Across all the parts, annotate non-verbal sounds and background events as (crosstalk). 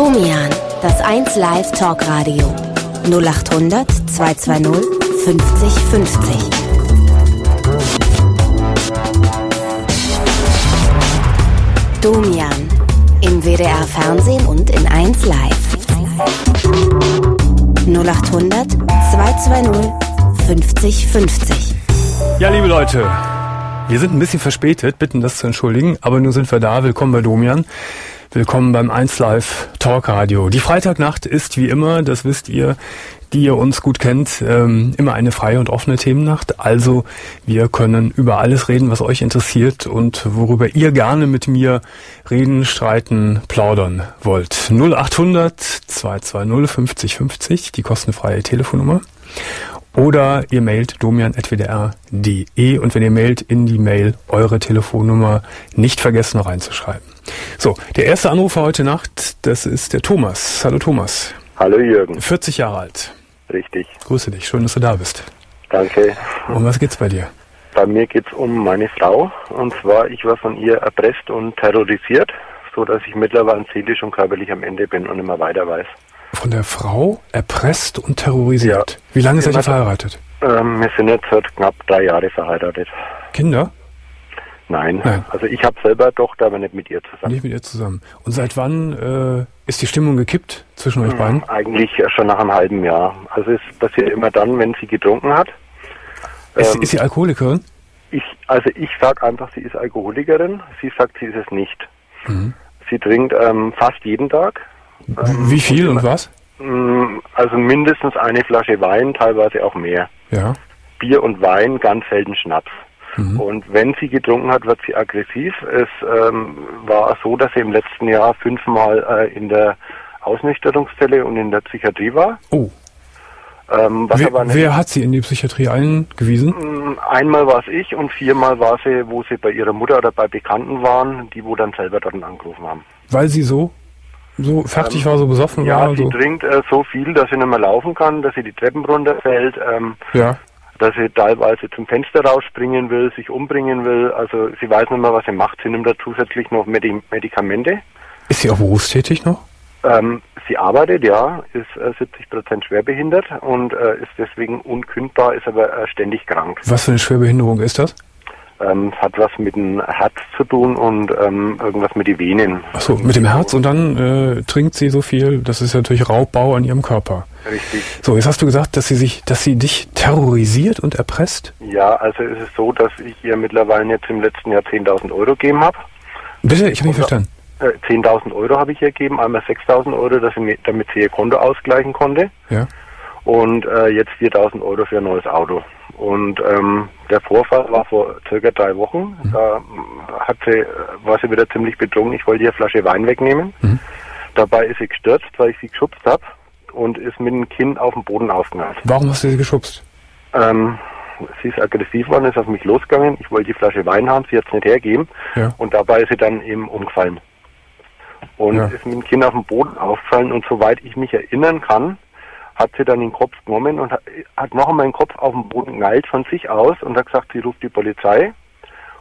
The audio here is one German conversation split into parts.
Domian, das 1 Live Talkradio. 0800 220 50 50. Domian, im WDR Fernsehen und in 1 Live. 0800 220 50 50. Ja, liebe Leute, wir sind ein bisschen verspätet, bitten das zu entschuldigen, aber nun sind wir da. Willkommen bei Domian. Willkommen beim 1 Live Talk Radio. Die Freitagnacht ist wie immer, das wisst ihr, die ihr uns gut kennt, ähm, immer eine freie und offene Themennacht. Also wir können über alles reden, was euch interessiert und worüber ihr gerne mit mir reden, streiten, plaudern wollt. 0800 220 50 50, die kostenfreie Telefonnummer. Oder ihr mailt domian.wdr.de und wenn ihr mailt in die Mail eure Telefonnummer nicht vergessen noch reinzuschreiben. So, der erste Anrufer heute Nacht, das ist der Thomas. Hallo Thomas. Hallo Jürgen. 40 Jahre alt. Richtig. Grüße dich, schön, dass du da bist. Danke. Um was geht's bei dir? Bei mir geht's um meine Frau. Und zwar, ich war von ihr erpresst und terrorisiert, so dass ich mittlerweile seelisch und körperlich am Ende bin und immer weiter weiß. Von der Frau erpresst und terrorisiert. Ja. Wie lange seid ihr verheiratet? Ähm, wir sind jetzt seit knapp drei Jahre verheiratet. Kinder? Nein. Nein. Also ich habe selber Tochter, aber nicht mit ihr zusammen. Nicht mit ihr zusammen. Und seit wann äh, ist die Stimmung gekippt zwischen euch beiden? Eigentlich schon nach einem halben Jahr. Also es passiert immer dann, wenn sie getrunken hat. Ist, Ähm, ist sie Alkoholikerin? Ich, also ich sage einfach, sie ist Alkoholikerin. Sie sagt, sie ist es nicht. Mhm. Sie trinkt ähm, fast jeden Tag. Ähm, Wie viel und was? Mm, Also mindestens eine Flasche Wein, teilweise auch mehr. Ja. Bier und Wein, ganz selten Schnaps. Mhm. Und wenn sie getrunken hat, wird sie aggressiv. Es ähm, war so, dass sie im letzten Jahr fünfmal äh, in der Ausnüchterungszelle und in der Psychiatrie war. Oh, Ähm, wer, wer hat sie in die Psychiatrie eingewiesen? Mm, Einmal war es ich und viermal war sie, wo sie bei ihrer Mutter oder bei Bekannten waren, die wo dann selber dort angerufen haben. Weil sie so, so fertig war, so besoffen Ähm, Ja, war? sie So. trinkt äh, so viel, dass sie nicht mehr laufen kann, dass sie die Treppen runterfällt, ähm, Ja. Dass sie teilweise zum Fenster rausspringen will, sich umbringen will. Also sie weiß nicht mehr, was sie macht. Sie nimmt da zusätzlich noch Medi Medikamente. Ist sie auch berufstätig noch? Ähm, sie arbeitet, ja, ist äh, 70 Prozent schwerbehindert und äh, ist deswegen unkündbar, ist aber äh, ständig krank. Was für eine Schwerbehinderung ist das? Ähm, es hat was mit dem Herz zu tun und ähm, irgendwas mit den Venen. Achso, mit dem Herz und dann äh, trinkt sie so viel, das ist natürlich Raubbau an ihrem Körper. Richtig. So, jetzt hast du gesagt, dass sie sich, dass sie dich terrorisiert und erpresst? Ja, also ist es so, dass ich ihr mittlerweile jetzt im letzten Jahr 10.000 Euro gegeben habe. Bitte, ich habe nicht verstanden. Äh, 10.000 Euro habe ich ihr gegeben, einmal 6.000 Euro, dass sie mir, damit sie ihr Konto ausgleichen konnte Ja. Und äh, jetzt 4.000 Euro für ein neues Auto. Und ähm, der Vorfall war vor circa drei Wochen. Da ähm, hat sie, äh, war sie wieder ziemlich betrunken. Ich wollte ihr Flasche Wein wegnehmen. Dabei ist sie gestürzt, weil ich sie geschubst habe und ist mit dem Kinn auf den Boden aufgenäht. Warum hast du sie geschubst? Ähm, sie ist aggressiv worden, ist auf mich losgegangen. Ich wollte die Flasche Wein haben, sie hat es nicht hergeben. Ja. Und dabei ist sie dann eben umgefallen. Und Ja. ist mit dem Kind auf den Boden aufgefallen und soweit ich mich erinnern kann, hat sie dann den Kopf genommen und hat, noch einmal den Kopf auf den Boden geeilt von sich aus und hat gesagt, sie ruft die Polizei.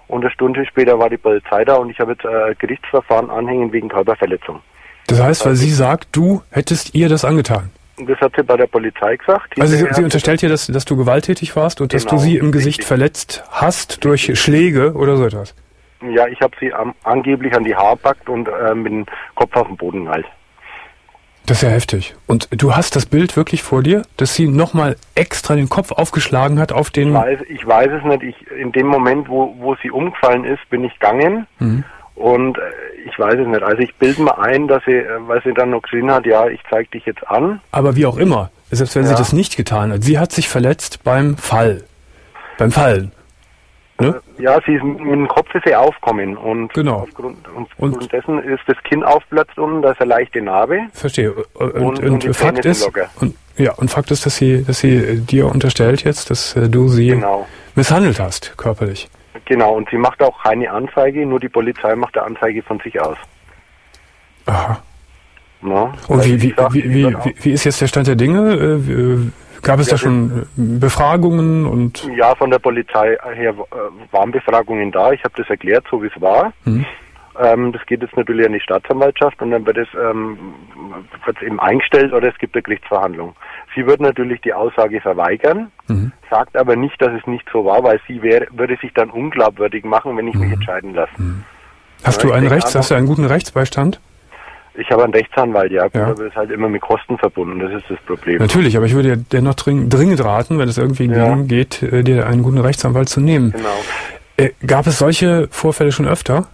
Und eine Stunde später war die Polizei da und ich habe jetzt äh, Gerichtsverfahren anhängen wegen Körperverletzung. Das heißt, weil sie sagt, du hättest ihr das angetan. Das hat sie bei der Polizei gesagt. Also sie, sie unterstellt dir, dass, dass du gewalttätig warst und dass du Genau, sie im Gesicht richtig. verletzt hast durch Schläge oder so etwas. Ja, ich habe sie am, angeblich an die Haare packt und äh, mit dem Kopf auf den Boden geeilt. Das ist ja heftig. Und du hast das Bild wirklich vor dir, dass sie nochmal extra den Kopf aufgeschlagen hat auf den... Ich weiß, ich weiß es nicht. Ich, in dem Moment, wo, wo sie umgefallen ist, bin ich gegangen. Mhm. Und äh, ich weiß es nicht. Also ich bilde mir ein, dass sie, äh, weil sie dann noch gesehen hat, ja, ich zeig dich jetzt an. Aber wie auch immer, selbst wenn sie Ja. das nicht getan hat, sie hat sich verletzt beim Fall. Beim Fallen. Ne? Ja, sie ist mit dem Kopf ist sie aufgekommen und Genau. aufgrund, und Und- aufgrund dessen ist das Kinn aufplatzt unten, da ist eine leichte Narbe. Verstehe. Und, und, Und- und Fakt ist, und, ja, und Fakt ist, dass sie, dass sie äh, dir unterstellt jetzt, dass äh, du sie Genau. misshandelt hast, körperlich. Genau, und sie macht auch keine Anzeige, nur die Polizei macht eine Anzeige von sich aus. Aha. Na? Und wie, wie, sagt, wie, wie, wie, wie ist jetzt der Stand der Dinge? Gab es Ja, da schon äh, Befragungen und Ja, von der Polizei her äh, waren Befragungen da. Ich habe das erklärt, so wie es war. Mhm. Ähm, das geht jetzt natürlich an die Staatsanwaltschaft und dann wird es ähm, wird's eben eingestellt oder es gibt eine Gerichtsverhandlung. Sie wird natürlich die Aussage verweigern, Mhm. sagt aber nicht, dass es nicht so war, weil sie wäre, würde sich dann unglaubwürdig machen, wenn ich mich entscheiden lasse. Hast Ja, du einen Rechts, hast du einen guten Rechtsbeistand? Ich habe einen Rechtsanwalt, ja, Ja. aber das ist halt immer mit Kosten verbunden, das ist das Problem. Natürlich, aber ich würde dir dennoch dring, dringend raten, wenn es irgendwie Ja. geht, äh, dir einen guten Rechtsanwalt zu nehmen. Genau. Äh, gab es solche Vorfälle schon öfter?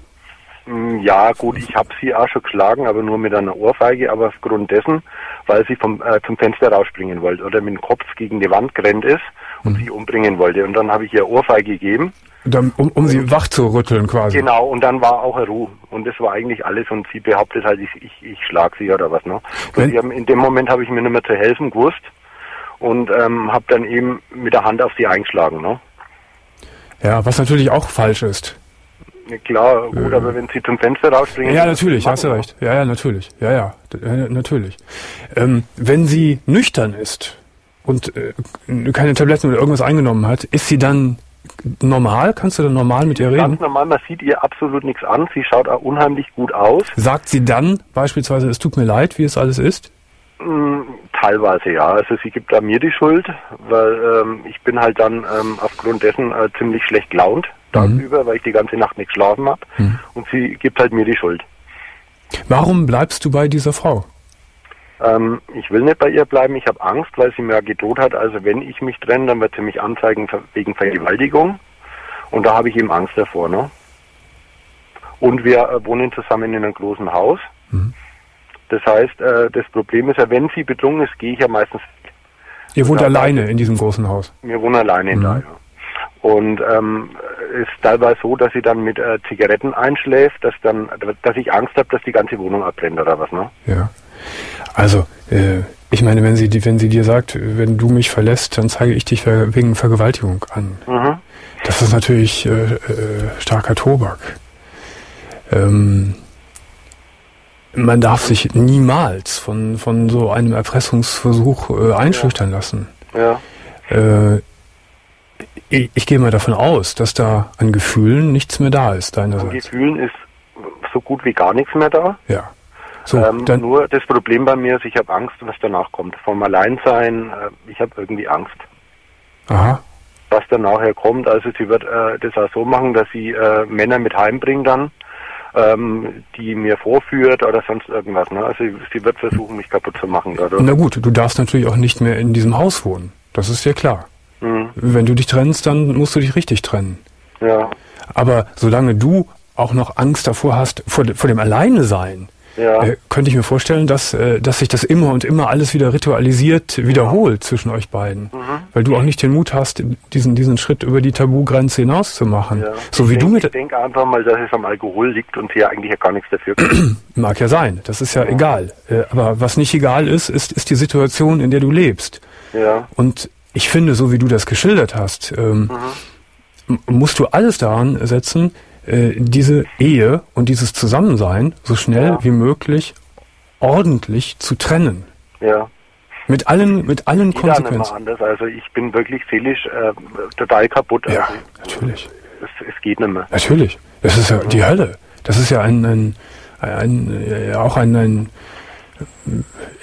Mm, Ja, gut, ich habe sie auch schon geschlagen, aber nur mit einer Ohrfeige, aber aufgrund dessen, weil sie vom, äh, zum Fenster rausspringen wollte oder mit dem Kopf gegen die Wand gerannt ist und Mhm. sie umbringen wollte. Und dann habe ich ihr Ohrfeige gegeben. Dann, um, um sie wach zu rütteln quasi. Genau, und dann war auch Ruhe. Und das war eigentlich alles. Und sie behauptet halt, ich, ich, ich schlag sie oder was, ne? Haben, in dem Moment habe ich mir nicht mehr zu helfen gewusst und ähm, habe dann eben mit der Hand auf sie eingeschlagen, ne? Ja, was natürlich auch falsch ist. Ja, Klar, gut, aber wenn sie zum Fenster rausspringen... Ja, natürlich, hast du recht. Ja, ja, natürlich. Ja, ja, d- äh, natürlich. Ähm, wenn sie nüchtern ist und äh, keine Tabletten oder irgendwas eingenommen hat, ist sie dann normal? Kannst du dann normal mit ihr reden? Ganz normal, man sieht ihr absolut nichts an. Sie schaut auch unheimlich gut aus. Sagt sie dann beispielsweise, es tut mir leid, wie es alles ist? Mm, Teilweise ja. Also sie gibt da mir die Schuld, weil ähm, ich bin halt dann ähm, aufgrund dessen äh, ziemlich schlecht gelaunt tagsüber, weil ich die ganze Nacht nicht geschlafen habe. Und sie gibt halt mir die Schuld. Warum bleibst du bei dieser Frau? Ähm, ich will nicht bei ihr bleiben. Ich habe Angst, weil sie mir gedroht hat. Also wenn ich mich trenne, dann wird sie mich anzeigen wegen Vergewaltigung. Und da habe ich eben Angst davor. Ne? Und wir äh, wohnen zusammen in einem großen Haus. Das heißt, äh, das Problem ist ja, wenn sie betrunken ist, gehe ich ja meistens Ihr wohnt alleine in diesem großen Haus. Wir wohnen alleine in Mhm. da, ja. Und ähm, ist teilweise so, dass sie dann mit äh, Zigaretten einschläft, dass dann, dass ich Angst habe, dass die ganze Wohnung abbrennt oder was, ne? Ja. Also, äh, ich meine, wenn sie, wenn sie dir sagt, wenn du mich verlässt, dann zeige ich dich wegen Vergewaltigung an. Mhm. Das ist natürlich äh, äh, starker Tobak. Ähm, man darf sich niemals von, von so einem Erpressungsversuch äh, einschüchtern lassen. Ja. Äh, ich, ich gehe mal davon aus, dass da an Gefühlen nichts mehr da ist An deinerseits. Gefühlen ist so gut wie gar nichts mehr da. Ja. So, ähm, nur das Problem bei mir ist, ich habe Angst, was danach kommt. Vom Alleinsein, äh, ich habe irgendwie Angst. aha, Was dann nachher kommt, also sie wird äh, das auch so machen, dass sie äh, Männer mit heimbringt dann, ähm, die mir vorführt oder sonst irgendwas. Ne? Also sie, wird versuchen, mich kaputt zu machen dadurch. na gut, du darfst natürlich auch nicht mehr in diesem Haus wohnen. Das ist dir klar. Mhm. Wenn du dich trennst, dann musst du dich richtig trennen. Ja, Aber solange du auch noch Angst davor hast, vor, vor dem Alleine-Sein, ja. äh, könnte ich mir vorstellen, dass, äh, dass sich das immer und immer alles wieder ritualisiert wiederholt zwischen euch beiden. Mhm. Weil du auch nicht den Mut hast, diesen, diesen Schritt über die Tabugrenze hinaus zu machen. ja. So wie ich du denk, mit, Ich denke einfach mal, dass es am Alkohol liegt und ja eigentlich ja gar nichts dafür kann. (clears throat) mag ja sein, das ist ja, egal. Äh, aber was nicht egal ist, ist, ist die Situation, in der du lebst. ja. Und ich finde, so wie du das geschildert hast, ähm, m- musst du alles daran setzen, äh, diese Ehe und dieses Zusammensein so schnell Ja. wie möglich ordentlich zu trennen. Ja. Mit allen, mit allen mehr Konsequenzen. anders. Also ich bin wirklich seelisch äh, total kaputt. Ja, also, natürlich. Es, es geht nicht mehr. Natürlich. Das ist ja die Hölle. Das ist ja ein, ein, ein, äh, auch ein, ein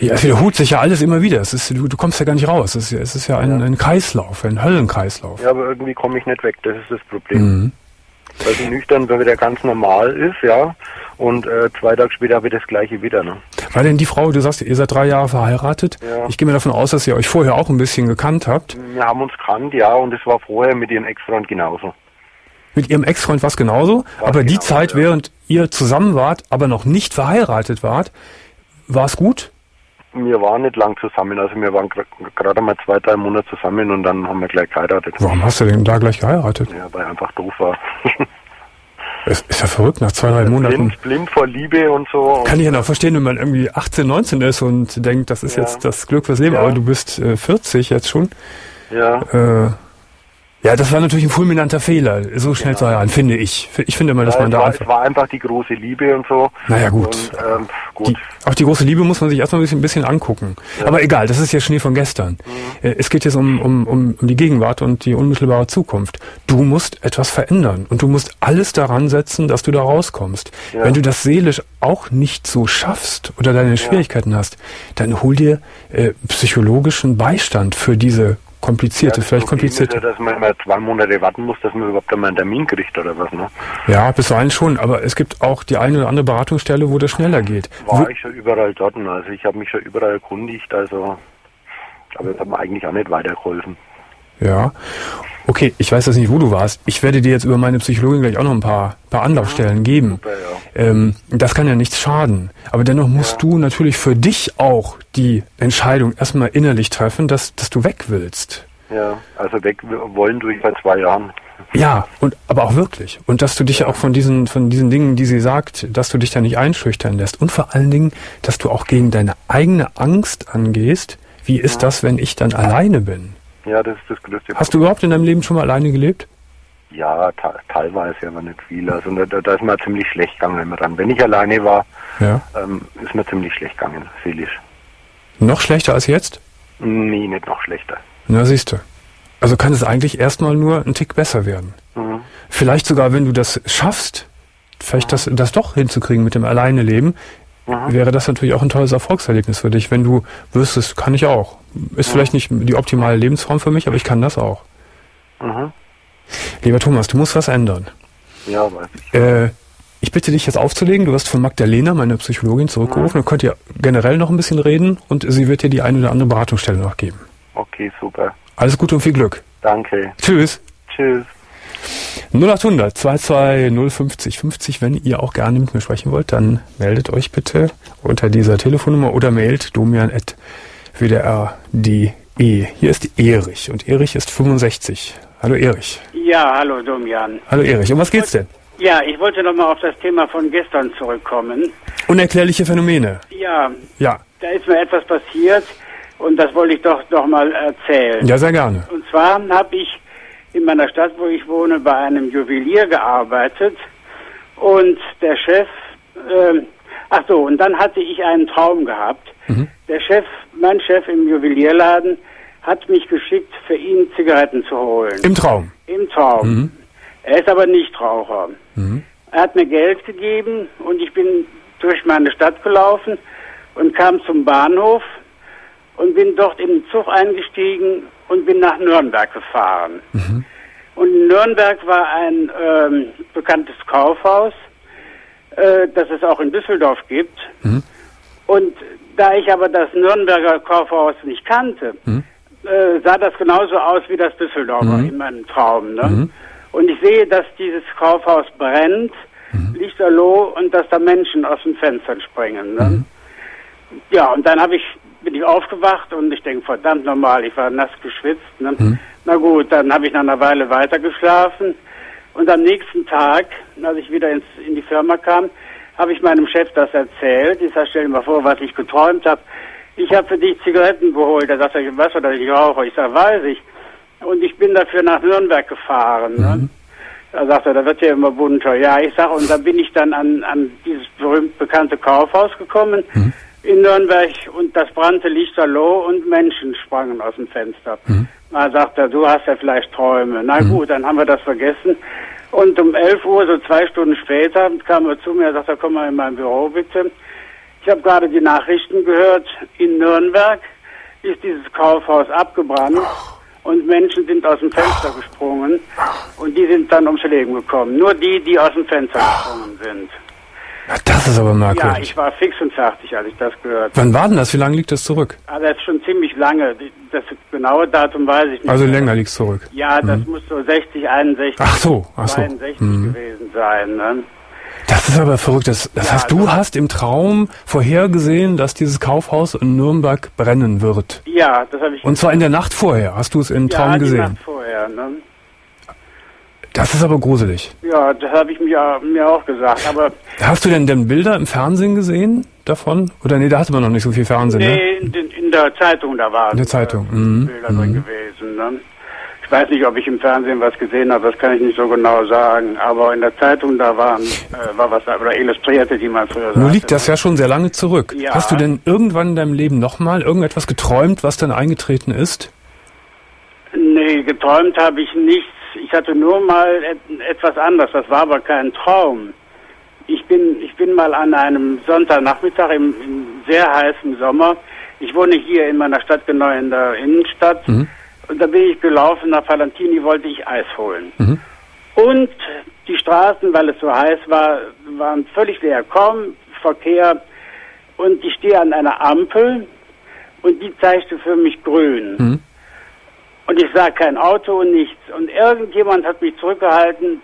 ja, es wiederholt sich ja alles immer wieder. Es ist, du, du kommst ja gar nicht raus. Es ist, ja- es ist ja ein, Ja. ein Kreislauf, ein Höllenkreislauf. Ja, aber irgendwie komme ich nicht weg. Das ist das Problem. Mhm. Weil sie nüchtern wieder ganz normal ist, ja. Und äh, zwei Tage später habe ich das gleiche wieder. Ne? War denn die Frau, du sagst, ihr seid drei Jahre verheiratet? Ja. Ich gehe mir davon aus, dass ihr euch vorher auch ein bisschen gekannt habt. Wir haben uns kannt, ja, und es war vorher mit ihrem Ex-Freund genauso. Mit ihrem Ex-Freund war es genauso. War's aber die genauso, Zeit, ja. während ihr zusammen wart, aber noch nicht verheiratet wart, war es gut? Wir waren nicht lang zusammen, also wir waren gerade mal zwei, drei Monate zusammen und dann haben wir gleich geheiratet. Warum hast du denn da gleich geheiratet? Ja, weil er einfach doof war. (laughs) Es ist ja verrückt, nach zwei, drei Monaten. blind, blind vor Liebe und so. Kann ich ja noch verstehen, wenn man irgendwie 18, 19 ist und denkt, das ist Ja. jetzt das Glück fürs Leben, Ja. aber du bist äh, 40 jetzt schon. ja, Äh, Ja, das war natürlich ein fulminanter Fehler, so schnell zu heiraten, finde ich. Ich finde immer, dass Ja, man da war, einfach... es war einfach die große Liebe und so. Naja, gut. Und, ähm, gut. Die, auch die große Liebe muss man sich erstmal ein bisschen, ein bisschen angucken. Aber egal, das ist ja Schnee von gestern. Mhm. Äh, Es geht jetzt um, um, um, um die Gegenwart und die unmittelbare Zukunft. Du musst etwas verändern und du musst alles daran setzen, dass du da rauskommst. Ja. Wenn du das seelisch auch nicht so schaffst oder deine Schwierigkeiten hast, dann hol dir äh, psychologischen Beistand für diese komplizierte, das vielleicht Problem komplizierte. Ist ja, dass man immer zwei Monate warten muss, dass man überhaupt einmal einen Termin kriegt oder was, ne? Ja, bisweilen schon, aber es gibt auch die eine oder andere Beratungsstelle, wo das schneller geht. War Wo- ich schon überall dort, also ich habe mich schon überall erkundigt, also aber das hat mir eigentlich auch nicht weitergeholfen. Ja. Okay, ich weiß jetzt nicht, wo du warst. Ich werde dir jetzt über meine Psychologin gleich auch noch ein paar, paar Anlaufstellen geben. Super, ja. Ähm, das kann ja nichts schaden. Aber dennoch musst du natürlich für dich auch die Entscheidung erstmal innerlich treffen, dass, dass du weg willst. Ja, also weg wollen durch seit zwei Jahren. Ja, und aber auch wirklich. Und dass du dich ja auch von diesen, von diesen Dingen, die sie sagt, dass du dich da nicht einschüchtern lässt. Und vor allen Dingen, dass du auch gegen deine eigene Angst angehst. Wie ist das, wenn ich dann alleine bin? Ja, das ist das größte Hast du überhaupt in deinem Leben schon mal alleine gelebt? Ja, te- teilweise, aber nicht viel. Also da, da ist mir ziemlich schlecht gegangen immer dann. Wenn ich alleine war, Ja. ähm, ist mir ziemlich schlecht gegangen, seelisch. Noch schlechter als jetzt? Nee, nicht noch schlechter. Na, siehst du. Also kann es eigentlich erstmal nur ein Tick besser werden. Mhm. Vielleicht sogar, wenn du das schaffst, vielleicht das, das doch hinzukriegen mit dem Alleineleben, wäre das natürlich auch ein tolles Erfolgserlebnis für dich, wenn du wüsstest, kann ich auch. Ist vielleicht nicht die optimale Lebensform für mich, aber ich kann das auch. Mhm. Lieber Thomas, du musst was ändern. Ja, weiß ich. Äh, ich bitte dich jetzt aufzulegen. Du wirst von Magdalena, meine Psychologin, zurückgerufen. Dann könnt ihr generell noch ein bisschen reden und sie wird dir die eine oder andere Beratungsstelle noch geben. Okay, super. Alles Gute und viel Glück. Danke. Tschüss. Tschüss. 0800 22050 50. Wenn ihr auch gerne mit mir sprechen wollt, dann meldet euch bitte unter dieser Telefonnummer oder mailt domian.wdr.de. Hier ist Erich und Erich ist 65. Hallo Erich. Ja, hallo Domian. Hallo Erich. Um was geht's denn? Ja, ich wollte noch mal auf das Thema von gestern zurückkommen. Unerklärliche Phänomene. Ja, Ja. da ist mir etwas passiert und das wollte ich doch noch mal erzählen. Ja, sehr gerne. Und zwar habe ich in meiner Stadt, wo ich wohne, bei einem Juwelier gearbeitet und der Chef, ähm, ach so, und dann hatte ich einen Traum gehabt. Der Chef, mein Chef im Juwelierladen, hat mich geschickt, für ihn Zigaretten zu holen. Im Traum. Im Traum. Er ist aber nicht Raucher. Er hat mir Geld gegeben und ich bin durch meine Stadt gelaufen und kam zum Bahnhof und bin dort im Zug eingestiegen und bin nach Nürnberg gefahren. Und in Nürnberg war ein ähm, bekanntes Kaufhaus, äh, das es auch in Düsseldorf gibt. Und da ich aber das Nürnberger Kaufhaus nicht kannte, äh, sah das genauso aus wie das Düsseldorfer in meinem Traum. Ne? Und ich sehe, dass dieses Kaufhaus brennt, lichterloh und dass da Menschen aus den Fenstern springen. Ne? Ja, und dann habe ich bin ich aufgewacht und ich denke, verdammt normal, ich war nass geschwitzt. Ne? Na gut, dann habe ich nach einer Weile weiter geschlafen und am nächsten Tag, als ich wieder ins, in die Firma kam, habe ich meinem Chef das erzählt. Ich sage, stell dir mal vor, was ich geträumt habe. Ich habe für dich Zigaretten geholt. Da sagt er, du, dass ich rauche? Ich sage, weiß ich. Und ich bin dafür nach Nürnberg gefahren. Ne? Da sagt er, da wird ja immer bunter. Ja, ich sage, und da bin ich dann an, an dieses berühmt bekannte Kaufhaus gekommen in Nürnberg und das brannte lichterloh und Menschen sprangen aus dem Fenster. Da sagt er, du hast ja vielleicht Träume. Na gut, dann haben wir das vergessen. Und um 11 Uhr, so zwei Stunden später, kam er zu mir und sagte, komm mal in mein Büro bitte. Ich habe gerade die Nachrichten gehört, in Nürnberg ist dieses Kaufhaus abgebrannt und Menschen sind aus dem Fenster gesprungen und die sind dann ums Leben gekommen. Nur die, die aus dem Fenster gesprungen sind. Ja, das ist aber Ja, merkwürdig. ich war fix und fertig, als ich das gehört habe. Wann war denn das? Wie lange liegt das zurück? Also das ist schon ziemlich lange. Das genaue Datum weiß ich nicht. Also länger liegt es zurück. Ja, das muss so 60, 61, Ach so, ach so. 62 Mhm. gewesen sein. Ne? Das ist aber verrückt. Das, das Ja, heißt, du also- hast im Traum vorhergesehen, dass dieses Kaufhaus in Nürnberg brennen wird. Ja, das habe ich Und zwar in der Nacht vorher. Hast du es im ja, Traum die gesehen? Nacht vorher. Ne? Das ist aber gruselig. Ja, das habe ich mir, mir auch gesagt. Aber Hast du denn denn Bilder im Fernsehen gesehen davon? Oder nee, da hatte man noch nicht so viel Fernsehen, ne? nee, in, in, in der Zeitung, da waren In der Zeitung, mhm, Bilder drin gewesen. Ne? Ich weiß nicht, ob ich im Fernsehen was gesehen habe, das kann ich nicht so genau sagen. Aber in der Zeitung, da waren, äh, war was, oder Illustrierte, die man früher Nun liegt das ja schon sehr lange zurück. Ja. Hast du denn irgendwann in deinem Leben nochmal irgendetwas geträumt, was dann eingetreten ist? Nee, geträumt habe ich nichts. Ich hatte nur mal et etwas anderes. Das war aber kein Traum. Ich bin, ich bin mal an einem Sonntagnachmittag im, im sehr heißen Sommer. Ich wohne hier in meiner Stadt genau in der Innenstadt. Mhm. Und da bin ich gelaufen. Nach Valentini wollte ich Eis holen. Mhm. Und die Straßen, weil es so heiß war, waren völlig leer. Kaum Verkehr. Und ich stehe an einer Ampel und die zeigte für mich grün. Mhm. Und ich sah kein Auto und nichts. Und irgendjemand hat mich zurückgehalten,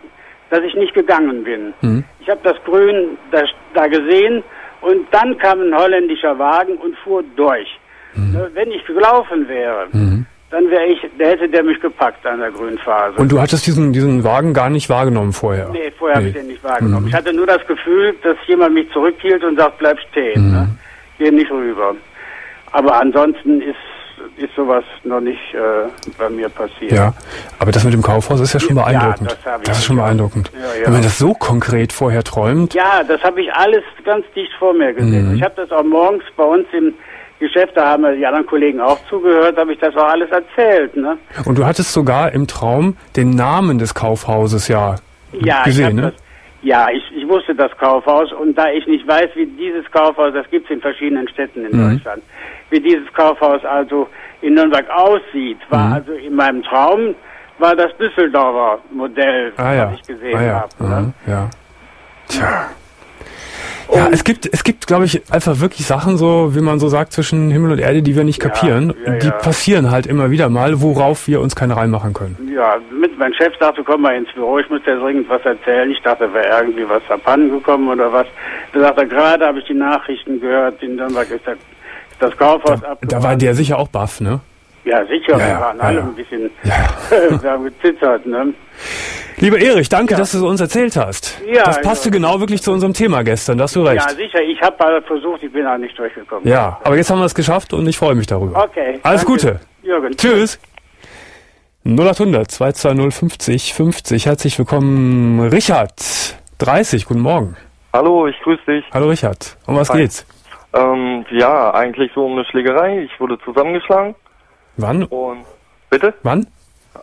dass ich nicht gegangen bin. Mhm. Ich habe das Grün da, da gesehen und dann kam ein holländischer Wagen und fuhr durch. Ne, Wenn ich gelaufen wäre, Mhm. dann wäre ich, der hätte der mich gepackt an der grünen Phase. Und du hattest diesen, diesen Wagen gar nicht wahrgenommen vorher? Nee, vorher habe ich Nee. den nicht wahrgenommen. Mhm. Ich hatte nur das Gefühl, dass jemand mich zurückhielt und sagt, bleib stehen. Mhm. Ne? Geh nicht rüber. Aber ansonsten ist, ist sowas noch nicht äh, bei mir passiert. Ja, aber das mit dem Kaufhaus ist ja schon Ja, beeindruckend. das hab ich das ist schon beeindruckend. Ja, ja. Wenn man das so konkret vorher träumt, Ja, das habe ich alles ganz dicht vor mir gesehen. Mhm. Ich habe das auch morgens bei uns im Geschäft, da haben die anderen Kollegen auch zugehört, habe ich das auch alles erzählt. Ne? und du hattest sogar im Traum den Namen des Kaufhauses ja, Ja, gesehen, ich ne? das, ja, ich, ich wusste das Kaufhaus und da ich nicht weiß, wie dieses Kaufhaus, das gibt es in verschiedenen Städten in Mhm. Deutschland, wie dieses Kaufhaus also in Nürnberg aussieht, war Mhm. also in meinem Traum war das Düsseldorfer Modell, Ah ja. was ich gesehen ah, ja. habe. Ne? Mhm, ja. Tja. Ja, Und- es gibt, es gibt, glaube ich, einfach wirklich Sachen so, wie man so sagt, zwischen Himmel und Erde, die wir nicht kapieren. ja, die ja. passieren halt immer wieder mal, worauf wir uns keine reinmachen können. Ja, mit mein Chef sagte, komm mal ins Büro, ich muss dir dringend was erzählen. Ich dachte, wäre irgendwie was abhanden gekommen oder was. Da sagt er, gerade habe ich die Nachrichten gehört, in Nürnberg ist ist das Kaufhaus Da, abgebrannt. da war der sicher auch baff, ne? Ja, sicher, Ja, wir waren ja, alle ja. ein bisschen, Ja. (laughs) wir haben gezittert, ne? Lieber Erich, danke, dass du es uns erzählt hast. Ja, das passte ja. genau wirklich zu unserem Thema gestern, da hast du recht. Ja, sicher, ich habe mal versucht, ich bin auch nicht durchgekommen. Ja, aber jetzt haben wir es geschafft und ich freue mich darüber. Okay. Alles danke. Gute. Jürgen. Tschüss. 0800 220 50 50. Herzlich willkommen, Richard. 30, guten Morgen. Hallo, ich grüße dich. Hallo Richard. Um was Hi. geht's? Ähm, ja, eigentlich so um eine Schlägerei. Ich wurde zusammengeschlagen Wann? und bitte? Wann?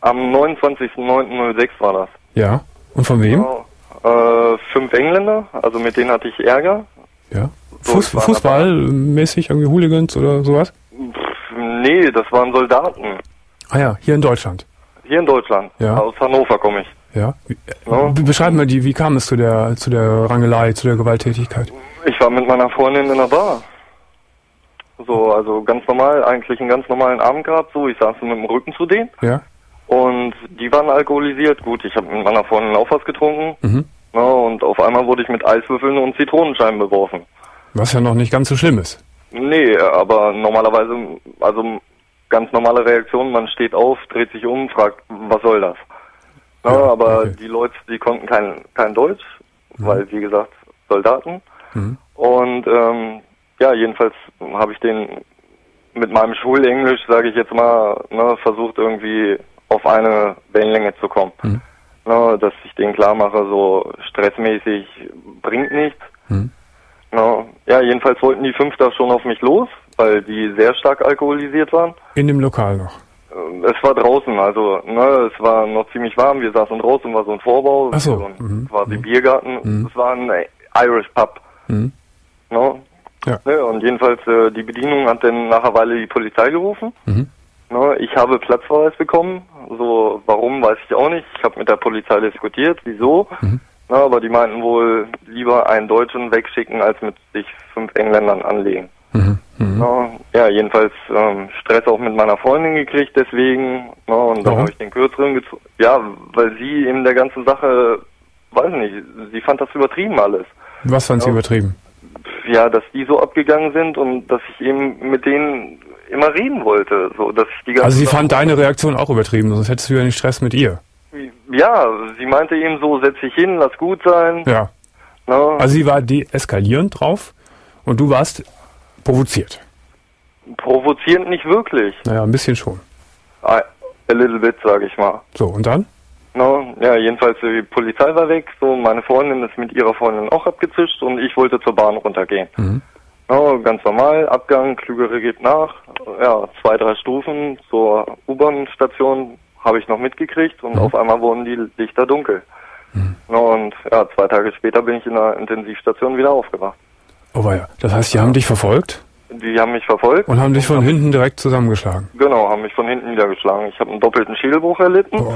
Am 29.09.06 war das. Ja. Und von wem? Ja, äh, fünf Engländer, also mit denen hatte ich Ärger. Ja. So, Fuß, Fußballmäßig, irgendwie Hooligans oder sowas? Pff, nee, das waren Soldaten. Ah ja, hier in Deutschland. Hier in Deutschland. Ja. Aus Hannover komme ich. Ja. Wie- Ja. Be- Beschreib mal die, wie kam es zu der, zu der Rangelei, zu der Gewalttätigkeit? Ich war mit meiner Freundin in einer Bar. So, also ganz normal, eigentlich einen ganz normalen Abend gehabt. So, ich saß mit dem Rücken zu denen Ja. und die waren alkoholisiert. Gut, ich habe mit meiner Freundin auch was getrunken. Mhm. Ja, und auf einmal wurde ich mit Eiswürfeln und Zitronenscheiben beworfen. Was ja noch nicht ganz so schlimm ist. Nee, aber normalerweise, also ganz normale Reaktion, man steht auf, dreht sich um, fragt, was soll das? Ja, Ja, aber okay. die Leute, die konnten kein, kein Deutsch, weil, wie gesagt, Soldaten. Mhm. Und ähm, ja, jedenfalls habe ich den mit meinem Schulenglisch, sage ich jetzt mal, ne, versucht irgendwie auf eine Wellenlänge zu kommen. Mhm. Ne, dass ich denen klar mache, so stressmäßig bringt nichts. Mhm. Ja, ja, jedenfalls wollten die fünf da schon auf mich los, weil die sehr stark alkoholisiert waren. In dem Lokal noch. Ähm, Es war draußen, also ne, es war noch ziemlich warm. Wir saßen draußen, war so ein Vorbau, Ach so, so ein mhm, quasi Biergarten. Mhm. Es war ein Irish Pub. Mhm. Ne? Ja. Ne, und jedenfalls äh, die Bedienung hat dann nach einer Weile die Polizei gerufen. Mhm. Ne, ich habe Platzverweis bekommen. So, warum, weiß ich auch nicht. Ich habe mit der Polizei diskutiert, wieso. Mhm. Ne, aber die meinten wohl lieber einen Deutschen wegschicken, als mit sich fünf Engländern anlegen. Mhm. Mhm. Ne, ja, jedenfalls ähm, Stress auch mit meiner Freundin gekriegt, deswegen. Ne, und dann Warum? habe ich den kürzeren gezogen. Ja, weil sie in der ganzen Sache, weiß nicht, sie fand das übertrieben alles. Was fand sie übertrieben? Ja, dass die so abgegangen sind und dass ich eben mit denen immer reden wollte, so dass ich die ganze Also sie fand deine Reaktion auch übertrieben, sonst hättest du ja nicht Stress mit ihr. Ja, sie meinte eben so, setz dich hin, lass gut sein. Ja. Ne? Also sie war deeskalierend drauf und du warst provoziert. Provozierend nicht wirklich. Naja, ein bisschen schon. Ah, A little bit, sage ich mal. So, und dann? No, ja, jedenfalls die Polizei war weg, so meine Freundin ist mit ihrer Freundin auch abgezischt und ich wollte zur Bahn runtergehen. Mhm. No, ganz normal, Abgang, Klügere geht nach, ja, zwei, drei Stufen zur U-Bahn-Station habe ich noch mitgekriegt und Mhm. auf einmal wurden die Lichter dunkel. No, und ja, zwei Tage später bin ich in der Intensivstation wieder aufgewacht. Oh weia. Das heißt, die haben dich verfolgt Die haben mich verfolgt. und haben dich von hinten direkt zusammengeschlagen. Genau, haben mich von hinten niedergeschlagen. Ich habe einen doppelten Schädelbruch erlitten Oh.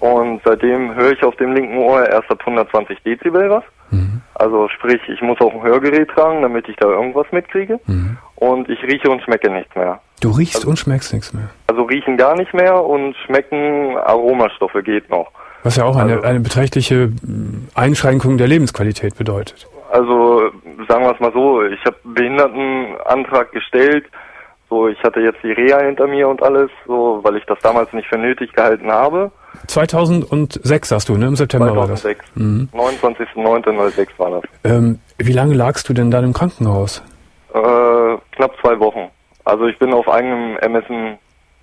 und seitdem höre ich auf dem linken Ohr erst ab 120 Dezibel was. Mhm. Also sprich, ich muss auch ein Hörgerät tragen, damit ich da irgendwas mitkriege. Mhm. Und ich rieche und schmecke nichts mehr. Du riechst und schmeckst nichts mehr. Also riechen gar nicht mehr und schmecken Aromastoffe geht noch. Was ja auch eine, Also- eine beträchtliche Einschränkung der Lebensqualität bedeutet. Also sagen wir es mal so, ich habe Behindertenantrag gestellt. So, ich hatte jetzt die Reha hinter mir und alles, so, weil ich das damals nicht für nötig gehalten habe. 2006 sagst du, ne? Im September war das. 2006. Mhm. 29.09.06 war das. Ähm, wie lange lagst du denn dann im Krankenhaus? Äh, knapp zwei Wochen. Also ich bin auf eigenem Ermessen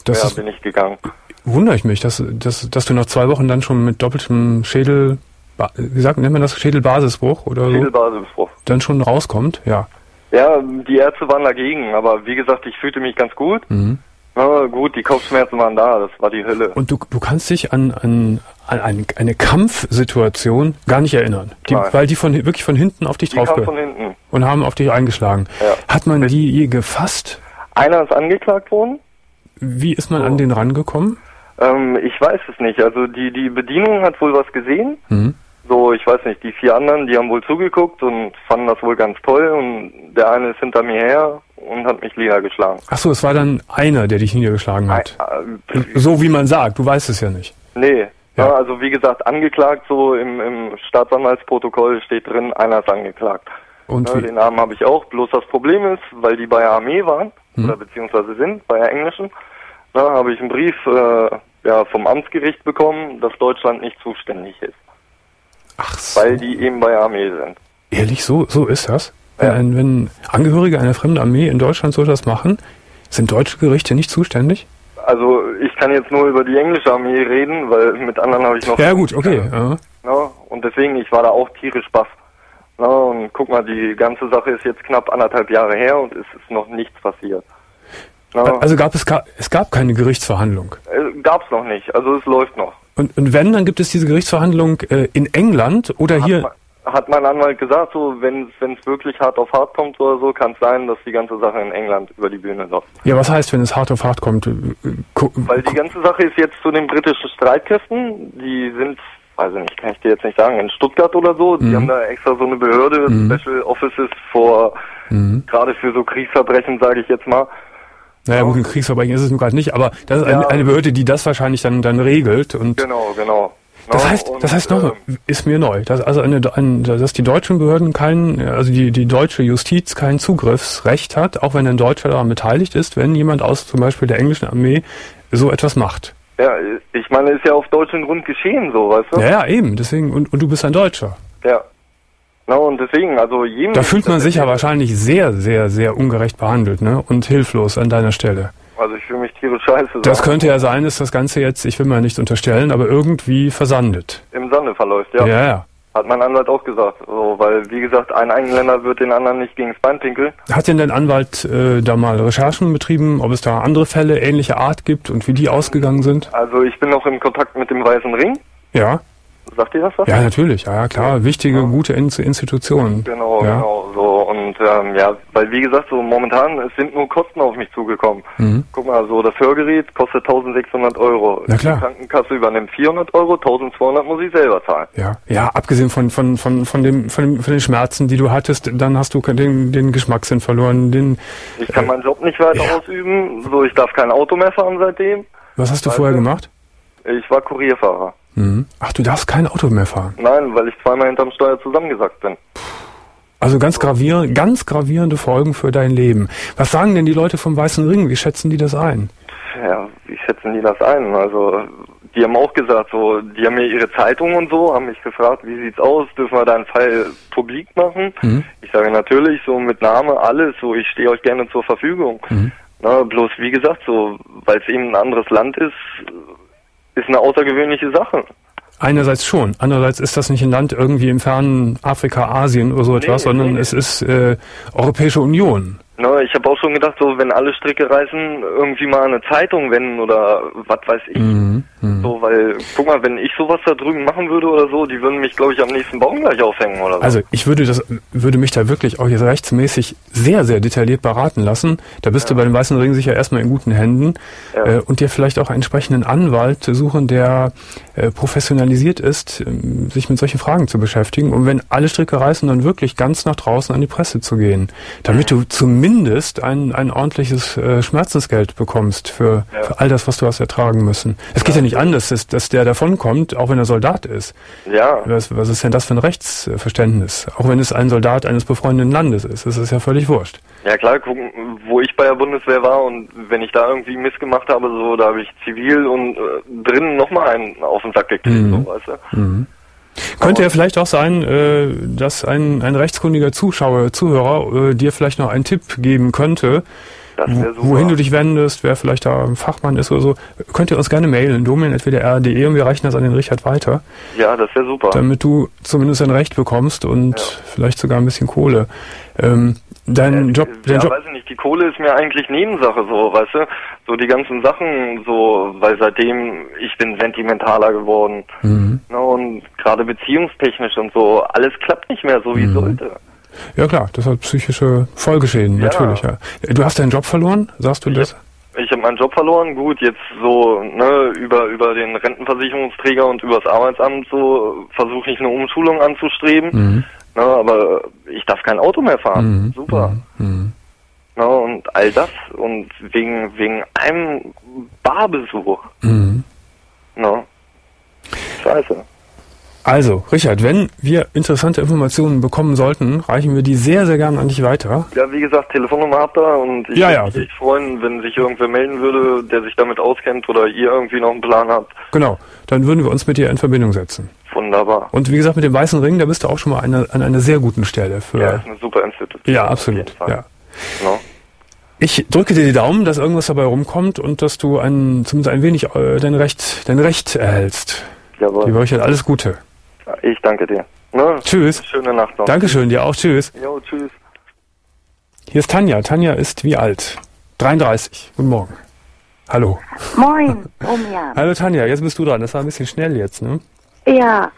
Das ja, ist, bin ich gegangen. wundere ich mich, dass, dass, dass du nach zwei Wochen dann schon mit doppeltem Schädel, Ba- wie sagt nennt man das, Schädelbasisbruch oder so, Schädelbasisbruch. dann schon rauskommt? Ja. Ja, die Ärzte waren dagegen, aber wie gesagt, ich fühlte mich ganz gut. Mhm. Na gut, die Kopfschmerzen waren da, das war die Hölle. Und du, du kannst dich an, an, an eine, Kampfsituation gar nicht erinnern, die, weil die von wirklich von hinten auf dich die kam drauf von hinten. und haben auf dich eingeschlagen. Ja. Hat man die je gefasst? Einer ist angeklagt worden. Wie ist man Oh. an den rangekommen? Ähm, ich weiß es nicht. Also die, die Bedienung hat wohl was gesehen. Mhm. So, ich weiß nicht, die vier anderen, die haben wohl zugeguckt und fanden das wohl ganz toll und der eine ist hinter mir her und hat mich niedergeschlagen. Ach so, es war dann einer, der dich niedergeschlagen hat. Äh, So wie man sagt, du weißt es ja nicht. nee. Ja. Ja. also wie gesagt, angeklagt, so im, im Staatsanwaltsprotokoll steht drin, einer ist angeklagt. Und Ja, den Namen habe ich auch, bloß das Problem ist, weil die bei der Armee waren, Hm. oder beziehungsweise sind, bei der englischen, da habe ich einen Brief äh, ja, vom Amtsgericht bekommen, dass Deutschland nicht zuständig ist, ach so, weil die eben bei der Armee sind. ehrlich, so, so ist das? Wenn, Ja. ein, wenn Angehörige einer fremden Armee in Deutschland so das machen, sind deutsche Gerichte nicht zuständig? Also ich kann jetzt nur über die englische Armee reden, weil mit anderen habe ich noch... Ja gut, okay. Ja. Ja, und deswegen, ich war da auch tierisch baff. Ja, und guck mal, die ganze Sache ist jetzt knapp anderthalb Jahre her und es ist noch nichts passiert. Ja, Also gab es, es gab keine Gerichtsverhandlung. äh, gab's noch nicht, also es läuft noch. Und, und wenn, dann gibt es diese Gerichtsverhandlung äh, in England oder Hat, hier. mein- hat mein Anwalt gesagt, so wenn es wirklich hart auf hart kommt oder so, kann es sein, dass die ganze Sache in England über die Bühne läuft. Ja, was heißt, wenn es hart auf hart kommt? Äh, gu- Weil die ganze Sache ist jetzt zu den britischen Streitkräften, die sind, also nicht, kann ich dir jetzt nicht sagen, in Stuttgart oder so, die Mhm. haben da extra so eine Behörde, Mhm. Special Offices vor, Mhm. gerade für so Kriegsverbrechen, sage ich jetzt mal. Naja, gut, ein Kriegsverbrechen ist es nun gerade nicht, aber das ist Ja. eine, eine Behörde, die das wahrscheinlich dann, dann regelt. Und Genau, genau. das Ja, heißt, und, das heißt noch, ähm, ist mir neu, dass also eine, ein, dass die deutschen Behörden keinen, also die, die deutsche Justiz kein Zugriffsrecht hat, auch wenn ein Deutscher daran beteiligt ist, wenn jemand aus zum Beispiel der englischen Armee so etwas macht. ja, ich meine, ist ja auf deutschem Grund geschehen, so, weißt du? Ja, ja, eben, deswegen, und, und du bist ein Deutscher. Ja. Na, und deswegen, also jedem... Da fühlt man das sich ja wahrscheinlich sehr, sehr, sehr ungerecht behandelt, ne? Und hilflos an deiner Stelle. Also ich fühle mich tierisch scheiße. Das sagen. könnte ja sein, dass das Ganze jetzt, ich will mal nicht unterstellen, aber irgendwie versandet. Im Sande verläuft, ja. Ja, ja. Hat mein Anwalt auch gesagt. So, weil, wie gesagt, ein Engländer wird den anderen nicht gegens Bein pinkeln. Hat denn dein Anwalt äh, da mal Recherchen betrieben, ob es da andere Fälle ähnlicher Art gibt und wie die ausgegangen sind? Also ich bin noch im Kontakt mit dem Weißen Ring. Ja, Sagt ihr das was? ja, natürlich, ja, ja klar, wichtige, gute In Institutionen. Genau, ja. genau. So und ähm, ja, weil wie gesagt, so momentan es sind nur Kosten auf mich zugekommen. Mhm. Guck mal, so das Hörgerät kostet 1600 Euro. Na klar. Die Krankenkasse übernimmt 400 Euro, 1200 muss ich selber zahlen. Ja, ja, abgesehen von, von, von, von, dem, von, dem, von den Schmerzen, die du hattest, dann hast du den, den Geschmackssinn verloren. Den, Ich kann meinen Job nicht weiter ja. ausüben. So, ich darf kein Auto mehr fahren seitdem. was hast du Weißt vorher gemacht? Ich war Kurierfahrer. Mhm. Ach, du darfst kein Auto mehr fahren. Nein, weil ich zweimal hinterm Steuer zusammengesackt bin. Also ganz gravierend, ganz gravierende Folgen für dein Leben. Was sagen denn die Leute vom Weißen Ring? Wie schätzen die das ein? Ja, wie schätzen die das ein? Also, die haben auch gesagt, so, die haben mir ihre Zeitung und so, haben mich gefragt, wie sieht's aus, dürfen wir deinen Fall publik machen? Mhm. Ich sage natürlich, so mit Name, alles, so, ich stehe euch gerne zur Verfügung. Mhm. Na, bloß wie gesagt, so, weil es eben ein anderes Land ist, ist eine außergewöhnliche Sache. Einerseits schon. Andererseits ist das nicht ein Land irgendwie im fernen Afrika, Asien oder so etwas, Nee, sondern nee. es ist äh, Europäische Union. Ne, ich habe auch schon gedacht, so wenn alle Stricke reißen, irgendwie mal eine Zeitung wenden oder was weiß ich. Mhm. So, weil, guck mal, wenn ich sowas da drüben machen würde oder so, die würden mich, glaube ich, am nächsten Baum gleich aufhängen oder so. Also ich würde das, würde mich da wirklich auch jetzt rechtsmäßig sehr, sehr detailliert beraten lassen. Da bist du bei dem Weißen Ring sicher erstmal in guten Händen Ja. äh, und dir vielleicht auch einen entsprechenden Anwalt suchen, der äh, professionalisiert ist, ähm, sich mit solchen Fragen zu beschäftigen. Und wenn alle Stricke reißen, dann wirklich ganz nach draußen an die Presse zu gehen, damit du zumindest ein, ein ordentliches äh, Schmerzensgeld bekommst für, Ja. für all das, was du hast ertragen müssen. Es geht ja nicht an, dass, dass der davonkommt, auch wenn er Soldat ist. ja, Was, was ist denn das für ein Rechtsverständnis? Auch wenn es ein Soldat eines befreundeten Landes ist, das ist ja völlig wurscht. ja klar, gucken, wo ich bei der Bundeswehr war und wenn ich da irgendwie Mist gemacht habe, so, da habe ich zivil und äh, drinnen nochmal einen auf den Sack gekriegt, Mhm. so, weißt du. Könnte ja vielleicht auch sein, äh, dass ein, ein rechtskundiger Zuschauer, Zuhörer äh, dir vielleicht noch einen Tipp geben könnte, wohin du dich wendest, wer vielleicht da ein Fachmann ist oder so. Könnt ihr uns gerne mailen, domin.wdr.de und wir reichen das an den Richard weiter, Ja, das wäre super. damit du zumindest ein Recht bekommst und Ja. vielleicht sogar ein bisschen Kohle. Ähm, dein Ja, Job, dein ja, Job, weiß ich nicht, die Kohle ist mir eigentlich Nebensache, so, weißt du? So die ganzen Sachen, so, weil seitdem, ich bin sentimentaler geworden. Mhm. Ne, und gerade beziehungstechnisch und so, alles klappt nicht mehr so, wie es sollte. ja klar, das hat psychische Folgeschäden, Ja. natürlich. Ja. Du hast deinen Job verloren, sagst du das? Ich habe meinen Job verloren, gut, jetzt so, ne, über, über den Rentenversicherungsträger und übers Arbeitsamt so versuche ich eine Umschulung anzustreben. Mhm. Ne, aber ich darf kein Auto mehr fahren. Mhm. Super. Mhm. Ne, und all das und wegen, wegen einem Barbesuch. Mhm. Ne? Scheiße. Also, Richard, wenn wir interessante Informationen bekommen sollten, reichen wir die sehr, sehr gern an dich weiter. Ja, wie gesagt, Telefonnummer habt ihr und ich Ja, würde ja. mich freuen, wenn sich irgendwer melden würde, der sich damit auskennt oder ihr irgendwie noch einen Plan habt. Genau, dann würden wir uns mit dir in Verbindung setzen. Wunderbar. Und wie gesagt, mit dem Weißen Ring, da bist du auch schon mal eine, an einer sehr guten Stelle für. Ja, ist eine super Institution. Ja, absolut. Ja. Ne? Ich drücke dir die Daumen, dass irgendwas dabei rumkommt und dass du ein, zumindest ein wenig äh, dein Recht, dein Recht erhältst. Jawohl. Lieber Richard, alles Gute. Ich danke dir. Ne? Tschüss. Schöne Nacht noch. Dankeschön, dir auch. Tschüss. Jo, tschüss. Hier ist Tanja. Tanja ist wie alt? 33. Guten Morgen. Hallo. Moin, (laughs) Domian. Hallo Tanja, jetzt bist du dran. Das war ein bisschen schnell jetzt, ne? Ja.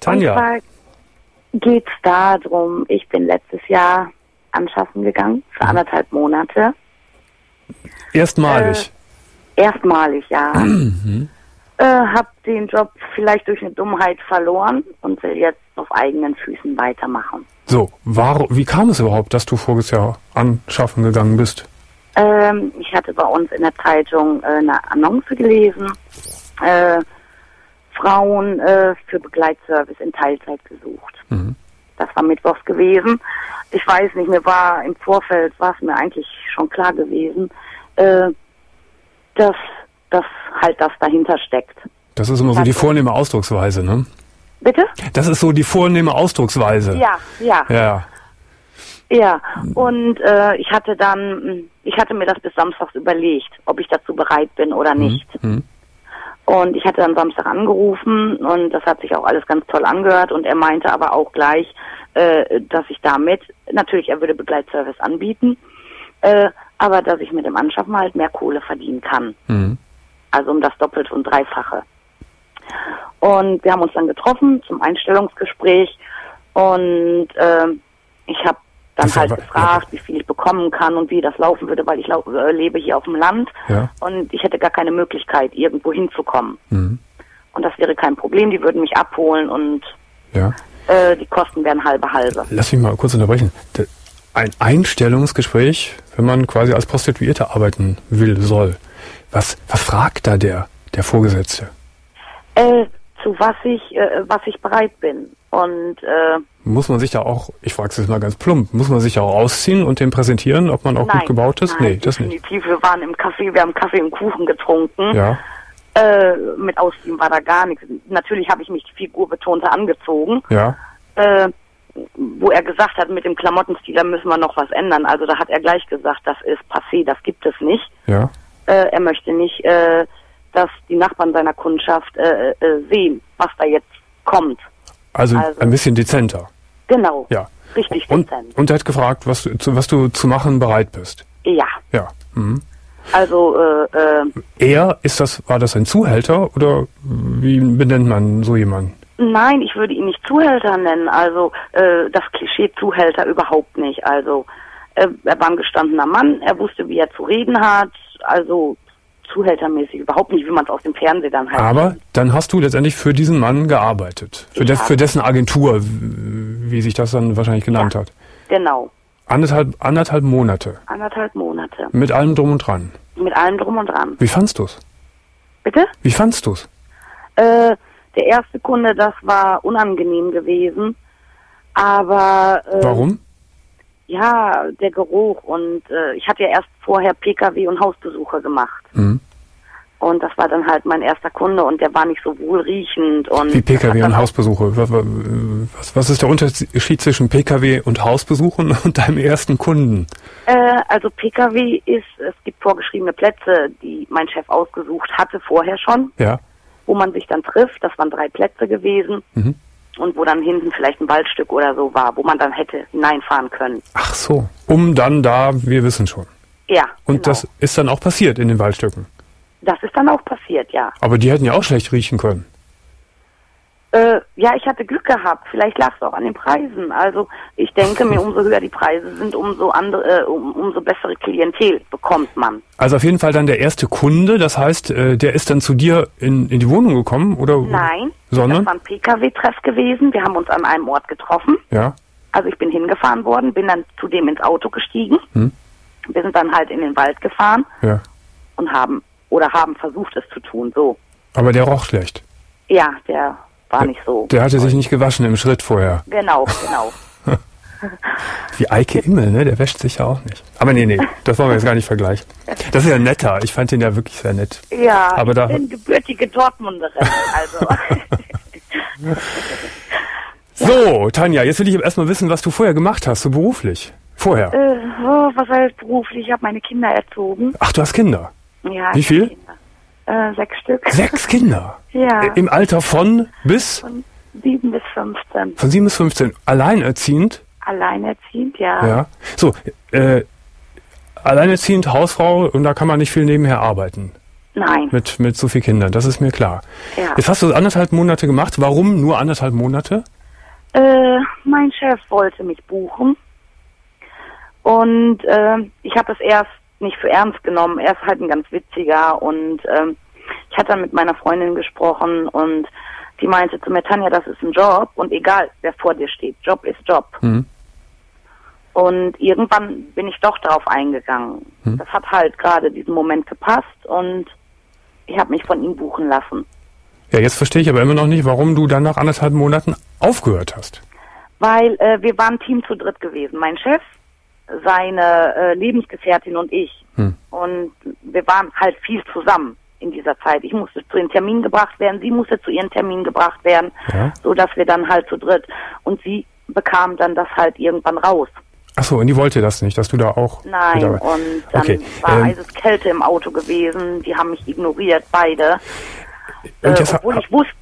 Tanja. Und zwar geht's darum, ich bin letztes Jahr anschaffen gegangen für Mhm. anderthalb Monate. Erstmalig. Erstmalig, ja. (clears throat) Mhm. Äh, hab den Job vielleicht durch eine Dummheit verloren und will jetzt auf eigenen Füßen weitermachen. So, warum, wie kam es überhaupt, dass du voriges Jahr anschaffen gegangen bist? Ähm, ich hatte bei uns in der Zeitung äh, eine Annonce gelesen. Äh, Frauen äh, für Begleitservice in Teilzeit gesucht. Mhm. Das war mittwochs gewesen. Ich weiß nicht, mir war im Vorfeld war es mir eigentlich schon klar gewesen, äh, dass dass halt das dahinter steckt. Das ist immer so die vornehme Ausdrucksweise, ne? Bitte? Das ist so die vornehme Ausdrucksweise. Ja, ja, Ja. ja. Und äh, ich hatte dann, ich hatte mir das bis Samstags überlegt, ob ich dazu bereit bin oder nicht. Mhm. Und ich hatte dann Samstag angerufen und das hat sich auch alles ganz toll angehört und er meinte aber auch gleich, äh, dass ich damit, natürlich er würde Begleitservice anbieten, äh, aber dass ich mit dem Anschaffen halt mehr Kohle verdienen kann. Mhm. Also um das Doppelte und Dreifache. Und wir haben uns dann getroffen zum Einstellungsgespräch und ähm, ich habe dann halt gefragt, wie viel ich bekommen kann und wie das laufen würde, weil ich lau äh, lebe hier auf dem Land Ja. und ich hätte gar keine Möglichkeit, irgendwo hinzukommen. Mhm. Und das wäre kein Problem, die würden mich abholen und Ja. äh, die Kosten wären halbe halbe. Lass mich mal kurz unterbrechen. Ein Einstellungsgespräch, wenn man quasi als Prostituierte arbeiten will, soll. Was, was fragt da der, der Vorgesetzte? Äh, zu was ich, äh, was ich bereit bin. Und äh, Muss man sich da auch, ich frage es jetzt mal ganz plump, muss man sich da auch ausziehen und dem präsentieren, ob man auch nein, gut gebaut ist? Nein, nee, das nicht. definitiv. Wir waren im Café, wir haben Kaffee und Kuchen getrunken. Ja. Äh, mit Ausziehen war da gar nichts. Natürlich habe ich mich figurbetonter angezogen, Ja. äh, wo er gesagt hat, mit dem Klamottenstil, da müssen wir noch was ändern. Also da hat er gleich gesagt, das ist passé, das gibt es nicht. Ja. Äh, er möchte nicht, äh, dass die Nachbarn seiner Kundschaft äh, äh, sehen, was da jetzt kommt. Also, Also- ein bisschen dezenter. Genau. Ja. Richtig Und, dezent. und er hat gefragt, was, du- zu, was du zu machen bereit bist. Ja. Ja. Mhm. Also äh, äh, Er, ist das, war das ein Zuhälter oder wie benennt man so jemanden? Nein, ich würde ihn nicht Zuhälter nennen. Also äh, das Klischee Zuhälter überhaupt nicht. Also er war ein gestandener Mann, er wusste, wie er zu reden hat. Also zuhältermäßig überhaupt nicht, wie man es aus dem Fernsehen dann halt Aber dann hast du letztendlich für diesen Mann gearbeitet. Für, des, für dessen Agentur, wie sich das dann wahrscheinlich genannt Ja. hat. Genau, Anderthalb, anderthalb Monate. anderthalb Monate. Mit allem drum und dran. Mit allem drum und dran. Wie fandst du's? Bitte? Wie fandst du's? Äh, der erste Kunde, das war unangenehm gewesen. Aber äh, Warum? Ja, der Geruch und äh, ich hatte ja erst vorher Pkw und Hausbesuche gemacht. Mhm. Und das war dann halt mein erster Kunde und der war nicht so wohlriechend und Wie Pkw und auch- Hausbesuche. Wa- wa- Was, was ist der Unterschied zwischen Pkw und Hausbesuchen (laughs) und deinem ersten Kunden? Äh, also Pkw ist, es gibt vorgeschriebene Plätze, die mein Chef ausgesucht hatte vorher schon, Ja. wo man sich dann trifft. Das waren drei Plätze gewesen. Mhm. Und wo dann hinten vielleicht ein Waldstück oder so war, wo man dann hätte hineinfahren können. Ach so. Um dann da, wir wissen schon. Ja. Und genau. das ist dann auch passiert in den Waldstücken. Das ist dann auch passiert, ja. Aber die hätten ja auch schlecht riechen können. Äh, ja, ich hatte Glück gehabt. Vielleicht lag es auch an den Preisen. Also ich denke mir, umso höher die Preise sind, umso andere, äh, um, umso bessere Klientel bekommt man. Also auf jeden Fall dann der erste Kunde. Das heißt, äh, der ist dann zu dir in, in die Wohnung gekommen oder? Nein, Sondern? das war ein Pkw-Treff gewesen. Wir haben uns an einem Ort getroffen. Ja. Also ich bin hingefahren worden, bin dann zu dem ins Auto gestiegen. Hm. Wir sind dann halt in den Wald gefahren Ja. und haben oder haben versucht es zu tun. So, Aber der roch schlecht. ja, der war nicht so. Der hatte sich nicht gewaschen im Schritt vorher. Genau, genau. (laughs) Wie Eike Immel, ne? Der wäscht sich ja auch nicht. Aber nee, nee, das wollen wir jetzt gar nicht vergleichen. Das ist ja netter. Ich fand den ja wirklich sehr nett. Ja, Aber da- ich bin gebürtige Dortmunderin. Also (laughs) So, Tanja, jetzt will ich erstmal wissen, was du vorher gemacht hast, so beruflich. Vorher. Äh, oh, was heißt beruflich? Ich habe meine Kinder erzogen. Ach, du hast Kinder. Ja, Wie viel? Kinder. Äh, sechs Stück. Sechs Kinder. (laughs) Ja, Im Alter von bis? von sieben bis 15. Von sieben bis 15. Alleinerziehend. Alleinerziehend, ja. Ja. So, äh, alleinerziehend, Hausfrau und da kann man nicht viel nebenher arbeiten. Nein. Mit, mit so vielen Kindern, das ist mir klar. Ja. Jetzt hast du anderthalb Monate gemacht. Warum nur anderthalb Monate? Äh, mein Chef wollte mich buchen. Und äh, ich habe es erst nicht für ernst genommen. Er ist halt ein ganz witziger. Und ähm, ich hatte dann mit meiner Freundin gesprochen und die meinte zu mir, Tanja, das ist ein Job und egal, wer vor dir steht, Job ist Job. Mhm. Und irgendwann bin ich doch darauf eingegangen. Hm. Das hat halt gerade diesen Moment gepasst und ich habe mich von ihm buchen lassen. Ja, jetzt verstehe ich aber immer noch nicht, warum du dann nach anderthalb Monaten aufgehört hast. Weil äh, wir waren Team zu dritt gewesen. Mein Chef, seine äh, Lebensgefährtin und ich. Hm. Und wir waren halt viel zusammen in dieser Zeit. Ich musste zu ihren Terminen gebracht werden, sie musste zu ihren Terminen gebracht werden, Ja. so dass wir dann halt zu dritt. Und sie bekam dann das halt irgendwann raus. Ach so, und die wollte das nicht, dass du da auch. Nein, und dann Okay, war ähm, eises Kälte im Auto gewesen. Die haben mich ignoriert, beide. Und Äh, obwohl ich wusste,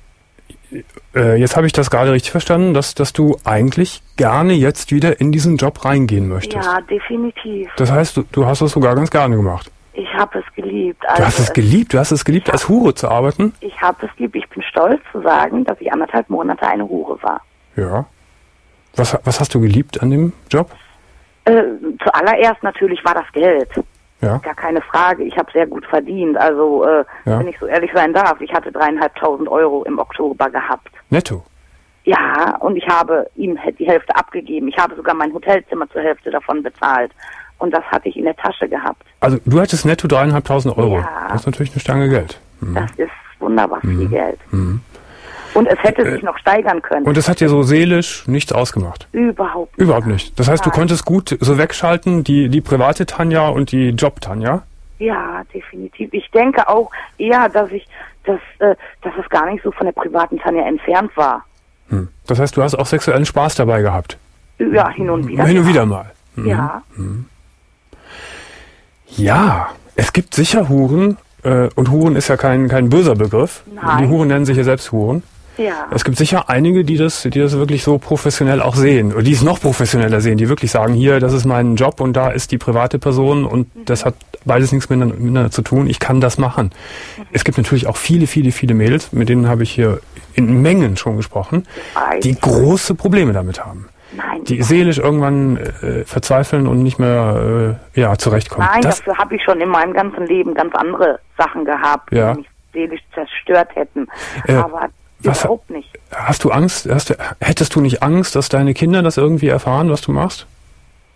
äh, jetzt habe ich das gerade richtig verstanden, dass, dass du eigentlich gerne jetzt wieder in diesen Job reingehen möchtest. ja, definitiv. Das heißt, du, du hast es sogar ganz gerne gemacht. Ich habe es geliebt. Also Du hast es geliebt, du hast es geliebt, als Hure zu arbeiten? Ich habe es geliebt. Ich bin stolz zu sagen, dass ich anderthalb Monate eine Hure war. Ja. Was, was hast du geliebt an dem Job? Äh, zuallererst natürlich war das Geld. Ja. Gar keine Frage. Ich habe sehr gut verdient. Also, äh, Ja. wenn ich so ehrlich sein darf, ich hatte dreieinhalbtausend Euro im Oktober gehabt. Netto. Ja, und ich habe ihm die Hälfte abgegeben. Ich habe sogar mein Hotelzimmer zur Hälfte davon bezahlt. Und das hatte ich in der Tasche gehabt. Also du hattest netto dreieinhalbtausend Euro. Ja. Das ist natürlich eine Stange Geld. Mhm. Das ist wunderbar viel Geld. Und es hätte sich noch steigern können. Und das hat dir so seelisch nichts ausgemacht? Überhaupt nicht. Überhaupt nicht. Das heißt, du Nein. konntest gut so wegschalten, die, die private Tanja und die Job-Tanja? Ja, definitiv. Ich denke auch eher, dass ich, dass, äh, dass es gar nicht so von der privaten Tanja entfernt war. Hm. Das heißt, du hast auch sexuellen Spaß dabei gehabt? Ja, hin und wieder. Hin und wieder mal. Ja, Ja, es gibt sicher Huren, äh, und Huren ist ja kein, kein böser Begriff. Nein. Die Huren nennen sich ja selbst Huren. Ja. Es gibt sicher einige, die das, die das wirklich so professionell auch sehen. Oder die es noch professioneller sehen, die wirklich sagen, hier, das ist mein Job und da ist die private Person und Mhm. das hat beides nichts miteinander, miteinander zu tun. Ich kann das machen. Mhm. Es gibt natürlich auch viele, viele, viele Mädels, mit denen habe ich hier in Mengen schon gesprochen, die große Probleme damit haben. Nein, Die seelisch irgendwann äh, verzweifeln und nicht mehr äh, ja, zurechtkommen. Nein, das, dafür habe ich schon in meinem ganzen Leben ganz andere Sachen gehabt, Ja. die mich seelisch zerstört hätten. Äh, Aber überhaupt nicht. hast du Angst, hast du, hättest du nicht Angst, dass deine Kinder das irgendwie erfahren, was du machst?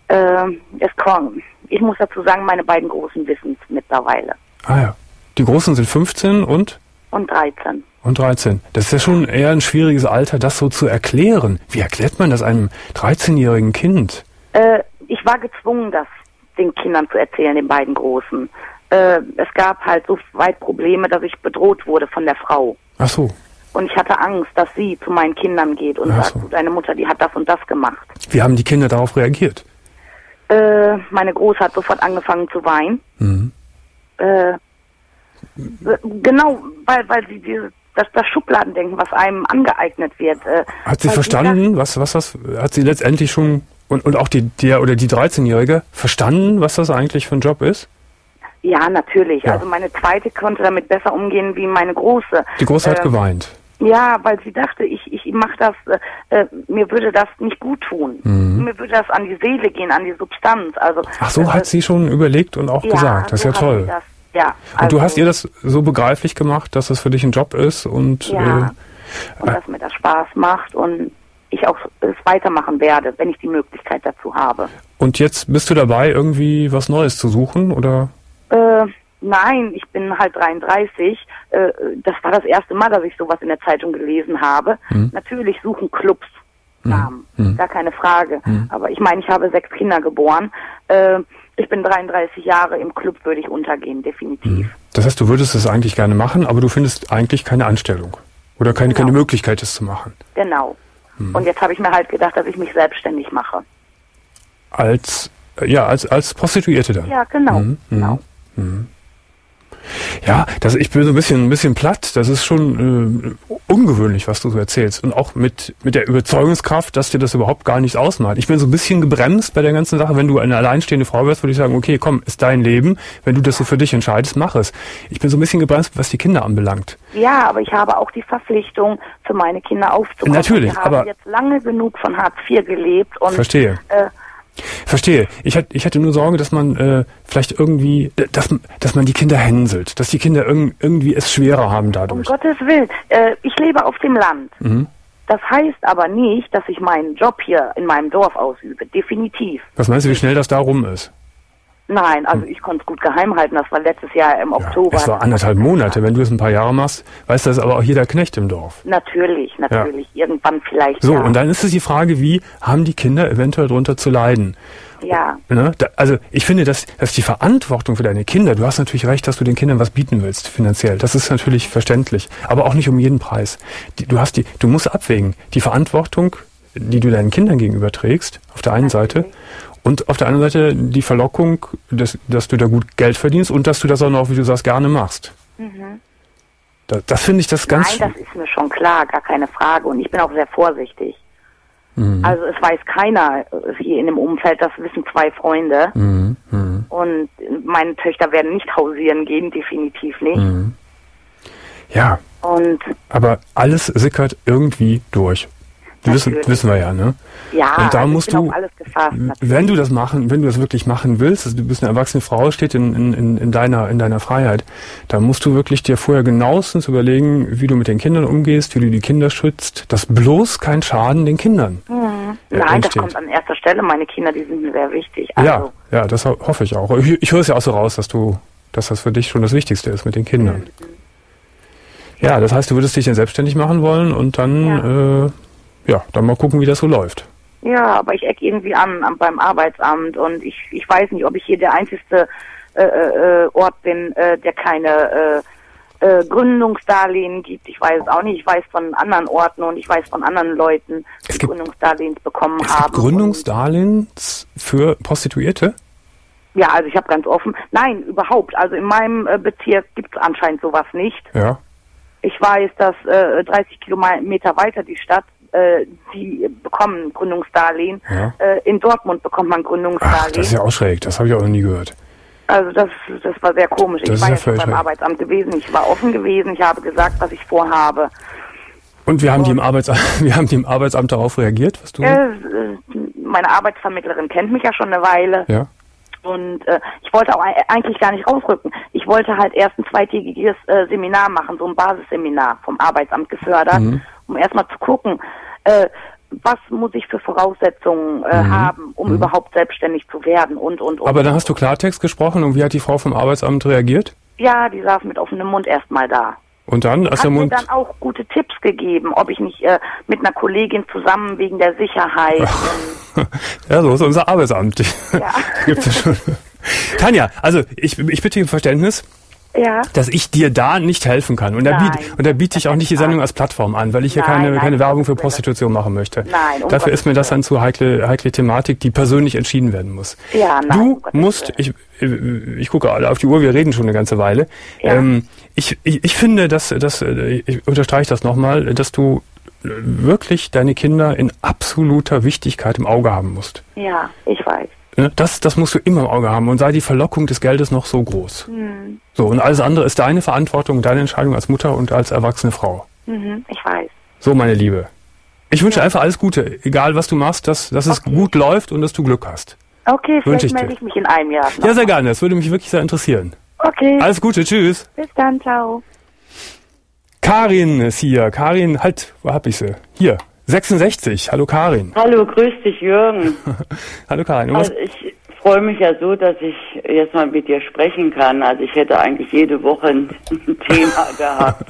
Ähm, es kommt. Ich muss dazu sagen, meine beiden Großen wissen es mittlerweile. Ah ja. Die Großen sind 15 und Und 13. Und 13. Das ist ja schon eher ein schwieriges Alter, das so zu erklären. Wie erklärt man das einem 13-jährigen Kind? Äh, ich war gezwungen, das den Kindern zu erzählen, den beiden Großen. Äh, es gab halt so weit Probleme, dass ich bedroht wurde von der Frau. Ach so. Und ich hatte Angst, dass sie zu meinen Kindern geht und Ach sagt, so. "Du, deine Mutter, die hat das und das gemacht. Wie haben die Kinder darauf reagiert? Äh, meine Große hat sofort angefangen zu weinen. Mhm. Äh, genau, weil, weil sie diese, das, das Schubladendenken, was einem angeeignet wird. Äh, Hat sie verstanden, was, was das, hat sie letztendlich schon, und, und auch die, der oder die 13-Jährige, verstanden, was das eigentlich für ein Job ist? Ja, natürlich. Ja. Also meine zweite konnte damit besser umgehen wie meine große. Die Große hat Äh, geweint. Ja, weil sie dachte, ich, ich mache das, äh, äh, mir würde das nicht gut tun. Mir würde das an die Seele gehen, an die Substanz. Also Mhm. Ach so, äh, hat sie schon überlegt und auch ja, gesagt. Das ist so ja toll. Das, ja, Und du also- hast ihr das so begreiflich gemacht, dass das für dich ein Job ist und Ja. äh, und dass mir das Spaß macht und ich auch es weitermachen werde, wenn ich die Möglichkeit dazu habe. und jetzt bist du dabei, irgendwie was Neues zu suchen oder? Äh, nein, ich bin halt 33. Äh, das war das erste Mal, dass ich sowas in der Zeitung gelesen habe. Natürlich suchen Clubs Namen, gar keine Frage. Aber ich meine, ich habe sechs Kinder geboren. Äh, ich bin 33 Jahre, im Club würde ich untergehen, definitiv. Das heißt, du würdest es eigentlich gerne machen, aber du findest eigentlich keine Anstellung oder keine, keine Möglichkeit, es zu machen. Genau. Und jetzt habe ich mir halt gedacht, dass ich mich selbstständig mache. Als ja, als als Prostituierte dann. Ja, genau. Mhm, genau. Ja, das, ich bin so ein bisschen, ein bisschen platt. Das ist schon äh, ungewöhnlich, was du so erzählst. Und auch mit, mit der Überzeugungskraft, dass dir das überhaupt gar nichts ausmacht. Ich bin so ein bisschen gebremst bei der ganzen Sache. Wenn du eine alleinstehende Frau wärst, würde ich sagen, okay, komm, ist dein Leben. Wenn du das so für dich entscheidest, mach es. Ich bin so ein bisschen gebremst, was die Kinder anbelangt. Ja, aber ich habe auch die Verpflichtung, für meine Kinder aufzukommen. Natürlich, Wir haben aber- jetzt lange genug von Hartz IV gelebt und Verstehe. Äh, Verstehe. Ich hatte, ich hatte nur Sorge, dass man äh, vielleicht irgendwie, dass, dass man die Kinder hänselt, dass die Kinder irg irgendwie es schwerer haben um dadurch. Gottes Willen, äh, ich lebe auf dem Land. Mhm. Das heißt aber nicht, dass ich meinen Job hier in meinem Dorf ausübe. Definitiv. Was meinst du, wie schnell das da rum ist? Nein, also ich konnte es gut geheim halten. Das war letztes Jahr im Oktober. Es war anderthalb Monate. Wenn du es ein paar Jahre machst, weiß das aber auch jeder Knecht im Dorf. Natürlich, natürlich. Irgendwann vielleicht. So, ja. und dann ist es die Frage, wie haben die Kinder eventuell darunter zu leiden? Ja, Ne? Da, also ich finde, dass, dass die Verantwortung für deine Kinder, du hast natürlich recht, dass du den Kindern was bieten willst, finanziell. Das ist natürlich verständlich, aber auch nicht um jeden Preis. Die, du hast die, du musst abwägen, die Verantwortung, die du deinen Kindern gegenüber trägst, auf der einen Seite, und auf der anderen Seite die Verlockung, dass, dass du da gut Geld verdienst und dass du das auch noch, wie du sagst, gerne machst. Da, das finde ich das ganz. Mhm. Nein, das ist mir schon klar, gar keine Frage. Und ich bin auch sehr vorsichtig. Mhm. Also es weiß keiner äh, hier in dem Umfeld, das wissen zwei Freunde. Mhm, mhm, Und meine Töchter werden nicht hausieren gehen, definitiv nicht. mhm. Ja, Und aber alles sickert irgendwie durch. Wissen, wissen wir ja, ne? ja, Und da also musst du, gefasst. wenn du das machen, wenn du das wirklich machen willst, also du bist eine erwachsene Frau, steht in, in, in, in deiner, in deiner Freiheit, da musst du wirklich dir vorher genauestens überlegen, wie du mit den Kindern umgehst, wie du die Kinder schützt, dass bloß kein Schaden den Kindern äh, Nein, das entsteht. kommt an erster Stelle. Meine Kinder, die sind mir sehr wichtig. Also, Ja, ja, das ho- hoffe ich auch. Ich, ich höre es ja auch so raus, dass du, dass das für dich schon das Wichtigste ist mit den Kindern. Ja, das heißt, du würdest dich dann selbstständig machen wollen und dann, ja, äh, ja dann mal gucken, wie das so läuft. Ja, aber ich eck irgendwie an, an beim Arbeitsamt und ich, ich weiß nicht, ob ich hier der einzigste äh, äh, Ort bin, äh, der keine äh, äh, Gründungsdarlehen gibt. Ich weiß es auch nicht. Ich weiß von anderen Orten und ich weiß von anderen Leuten, die gibt- Gründungsdarlehen bekommen Es haben. gibt Gründungsdarlehens für Prostituierte? Ja, also ich habe ganz offen, nein, überhaupt. Also in meinem äh, Bezirk gibt es anscheinend sowas nicht. Ja. Ich weiß, dass äh, 30 Kilometer weiter die Stadt, äh, die bekommen Gründungsdarlehen. Ja. Äh, in Dortmund bekommt man Ach, Gründungsdarlehen. das ist ja auch schräg. Das habe ich auch noch nie gehört. Also das, das war sehr komisch. Das ich war ja jetzt schon beim schräg. Arbeitsamt gewesen, ich war offen gewesen, ich habe gesagt, was ich vorhabe. Und wir haben, die im Arbeitsamt, (laughs) wir haben die im Arbeitsamt darauf reagiert, was du? Äh, meine Arbeitsvermittlerin kennt mich ja schon eine Weile. Ja. Und äh, ich wollte auch ei- eigentlich gar nicht rausrücken. Ich wollte halt erst ein zweitägiges äh, Seminar machen, so ein Basisseminar vom Arbeitsamt gefördert, Mhm. Um erstmal zu gucken, äh, was muss ich für Voraussetzungen äh, haben, um überhaupt selbstständig zu werden und, und, und. Mhm. Aber dann hast du Klartext gesprochen und wie hat die Frau vom Arbeitsamt reagiert? ja, die saß mit offenem Mund erstmal da. Und dann, als Hat mir dann auch gute Tipps gegeben, ob ich nicht äh, mit einer Kollegin zusammen wegen der Sicherheit. (laughs) Ja, so ist unser Arbeitsamt. Ja. (laughs) Gibt's ja schon. Tanja, also ich, ich bitte um Verständnis, ja. dass ich dir da nicht helfen kann. Und da, Nein. biete, und da biete ich auch nicht die Sendung als Plattform an, weil ich hier Nein, keine, nein, keine Werbung für Gottes. Prostitution machen möchte. Nein, um Dafür ist mir Gottes das dann zu heikle, heikle Thematik, die persönlich entschieden werden muss. Ja, nein, du um Gottes musst, ich, ich gucke alle auf die Uhr, wir reden schon eine ganze Weile. Ja. Ähm, ich, ich, ich finde, dass, dass ich unterstreiche das nochmal, dass du wirklich deine Kinder in absoluter Wichtigkeit im Auge haben musst. Ja, ich weiß. Ne, Das, das musst du immer im Auge haben und sei die Verlockung des Geldes noch so groß. Hm. So, und alles andere ist deine Verantwortung, deine Entscheidung als Mutter und als erwachsene Frau. Mhm, ich weiß. So, meine Liebe. Ich wünsche einfach alles Gute, egal was du machst, dass, dass es gut läuft und dass du Glück hast. Okay, vielleicht ich dir. melde ich mich in einem Jahr. Ja, sehr gerne, das würde mich wirklich sehr interessieren. Okay, Alles Gute, tschüss. bis dann, ciao. Karin ist hier. Karin, halt, wo hab ich sie? Hier, 66. Hallo Karin. Hallo, grüß dich, Jürgen. (laughs) Hallo Karin. Also ich freue mich ja so, dass ich jetzt mal mit dir sprechen kann. Also ich hätte eigentlich jede Woche ein (laughs) Thema (laughs) gehabt.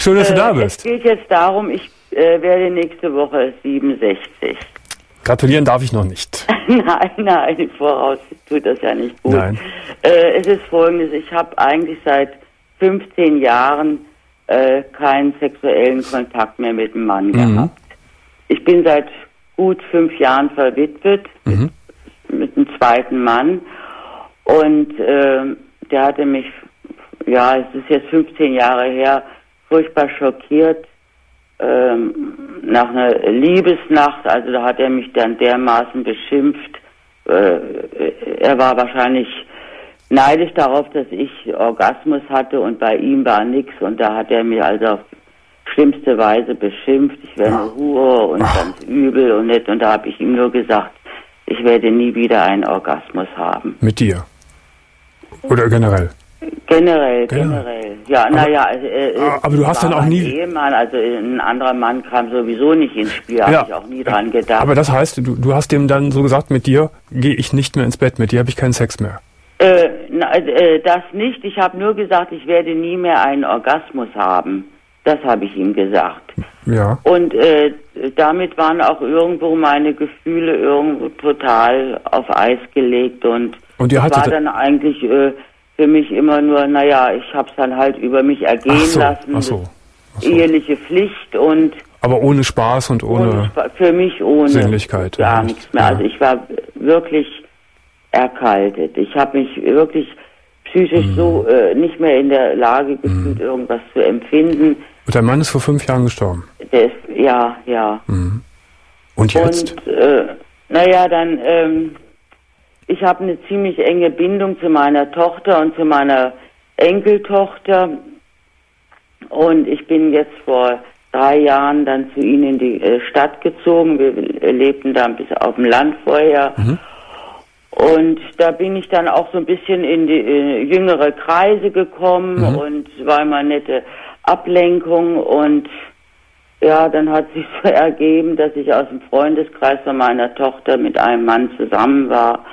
schön, dass du da Äh, Es bist. geht jetzt darum, ich äh, werde nächste Woche 67. Gratulieren darf ich noch nicht. nein, nein, voraus tut das ja nicht gut. Nein. Äh, es ist folgendes, ich habe eigentlich seit 15 Jahren äh, keinen sexuellen Kontakt mehr mit einem Mann Mhm. gehabt. Ich bin seit gut fünf Jahren verwitwet Mhm. mit einem zweiten Mann und ähm, der hatte mich, ja, es ist jetzt 15 Jahre her, furchtbar schockiert ähm, nach einer Liebesnacht, also da hat er mich dann dermaßen beschimpft. Äh, er war wahrscheinlich neidisch darauf, dass ich Orgasmus hatte und bei ihm war nichts und da hat er mir also auf schlimmste Weise beschimpft, ich wäre eine Hure und ganz übel und nett und da habe ich ihm nur gesagt, ich werde nie wieder einen Orgasmus haben. Mit dir. Oder generell. Generell, Genau. generell. Ja, naja, also, äh, äh, aber du hast dann auch nie- Ehemann, also äh, ein anderer Mann kam sowieso nicht ins Spiel, habe ich auch nie dran gedacht. Aber das heißt, du, du hast dem dann so gesagt, mit dir gehe ich nicht mehr ins Bett, mit dir habe ich keinen Sex mehr. Äh, na, äh, das nicht. Ich habe nur gesagt, ich werde nie mehr einen Orgasmus haben. Das habe ich ihm gesagt. Ja. Und äh, damit waren auch irgendwo meine Gefühle irgendwo total auf Eis gelegt und, Und ihr war dann eigentlich äh, für mich immer nur, naja, ich habe es dann halt über mich ergehen Ach so, lassen. ach so. Eheliche Pflicht und Aber ohne Spaß und ohne. ohne Spa- für mich ohne Sinnlichkeit, gar ja. nichts mehr. Ja. Also ich war wirklich erkaltet. Ich habe mich wirklich psychisch Mhm. so äh, nicht mehr in der Lage gefühlt, irgendwas zu empfinden. Und dein Mann ist vor fünf Jahren gestorben. Der ist, ja, ja. Und jetzt? Und äh, naja, dann, ähm, ich habe eine ziemlich enge Bindung zu meiner Tochter und zu meiner Enkeltochter. Und ich bin jetzt vor drei Jahren dann zu ihnen in die äh, Stadt gezogen. Wir lebten da ein bisschen auf dem Land vorher. Und da bin ich dann auch so ein bisschen in die äh, jüngere Kreise gekommen und es war immer eine nette Ablenkung und ja, dann hat sich so (laughs) ergeben, dass ich aus dem Freundeskreis von meiner Tochter mit einem Mann zusammen war.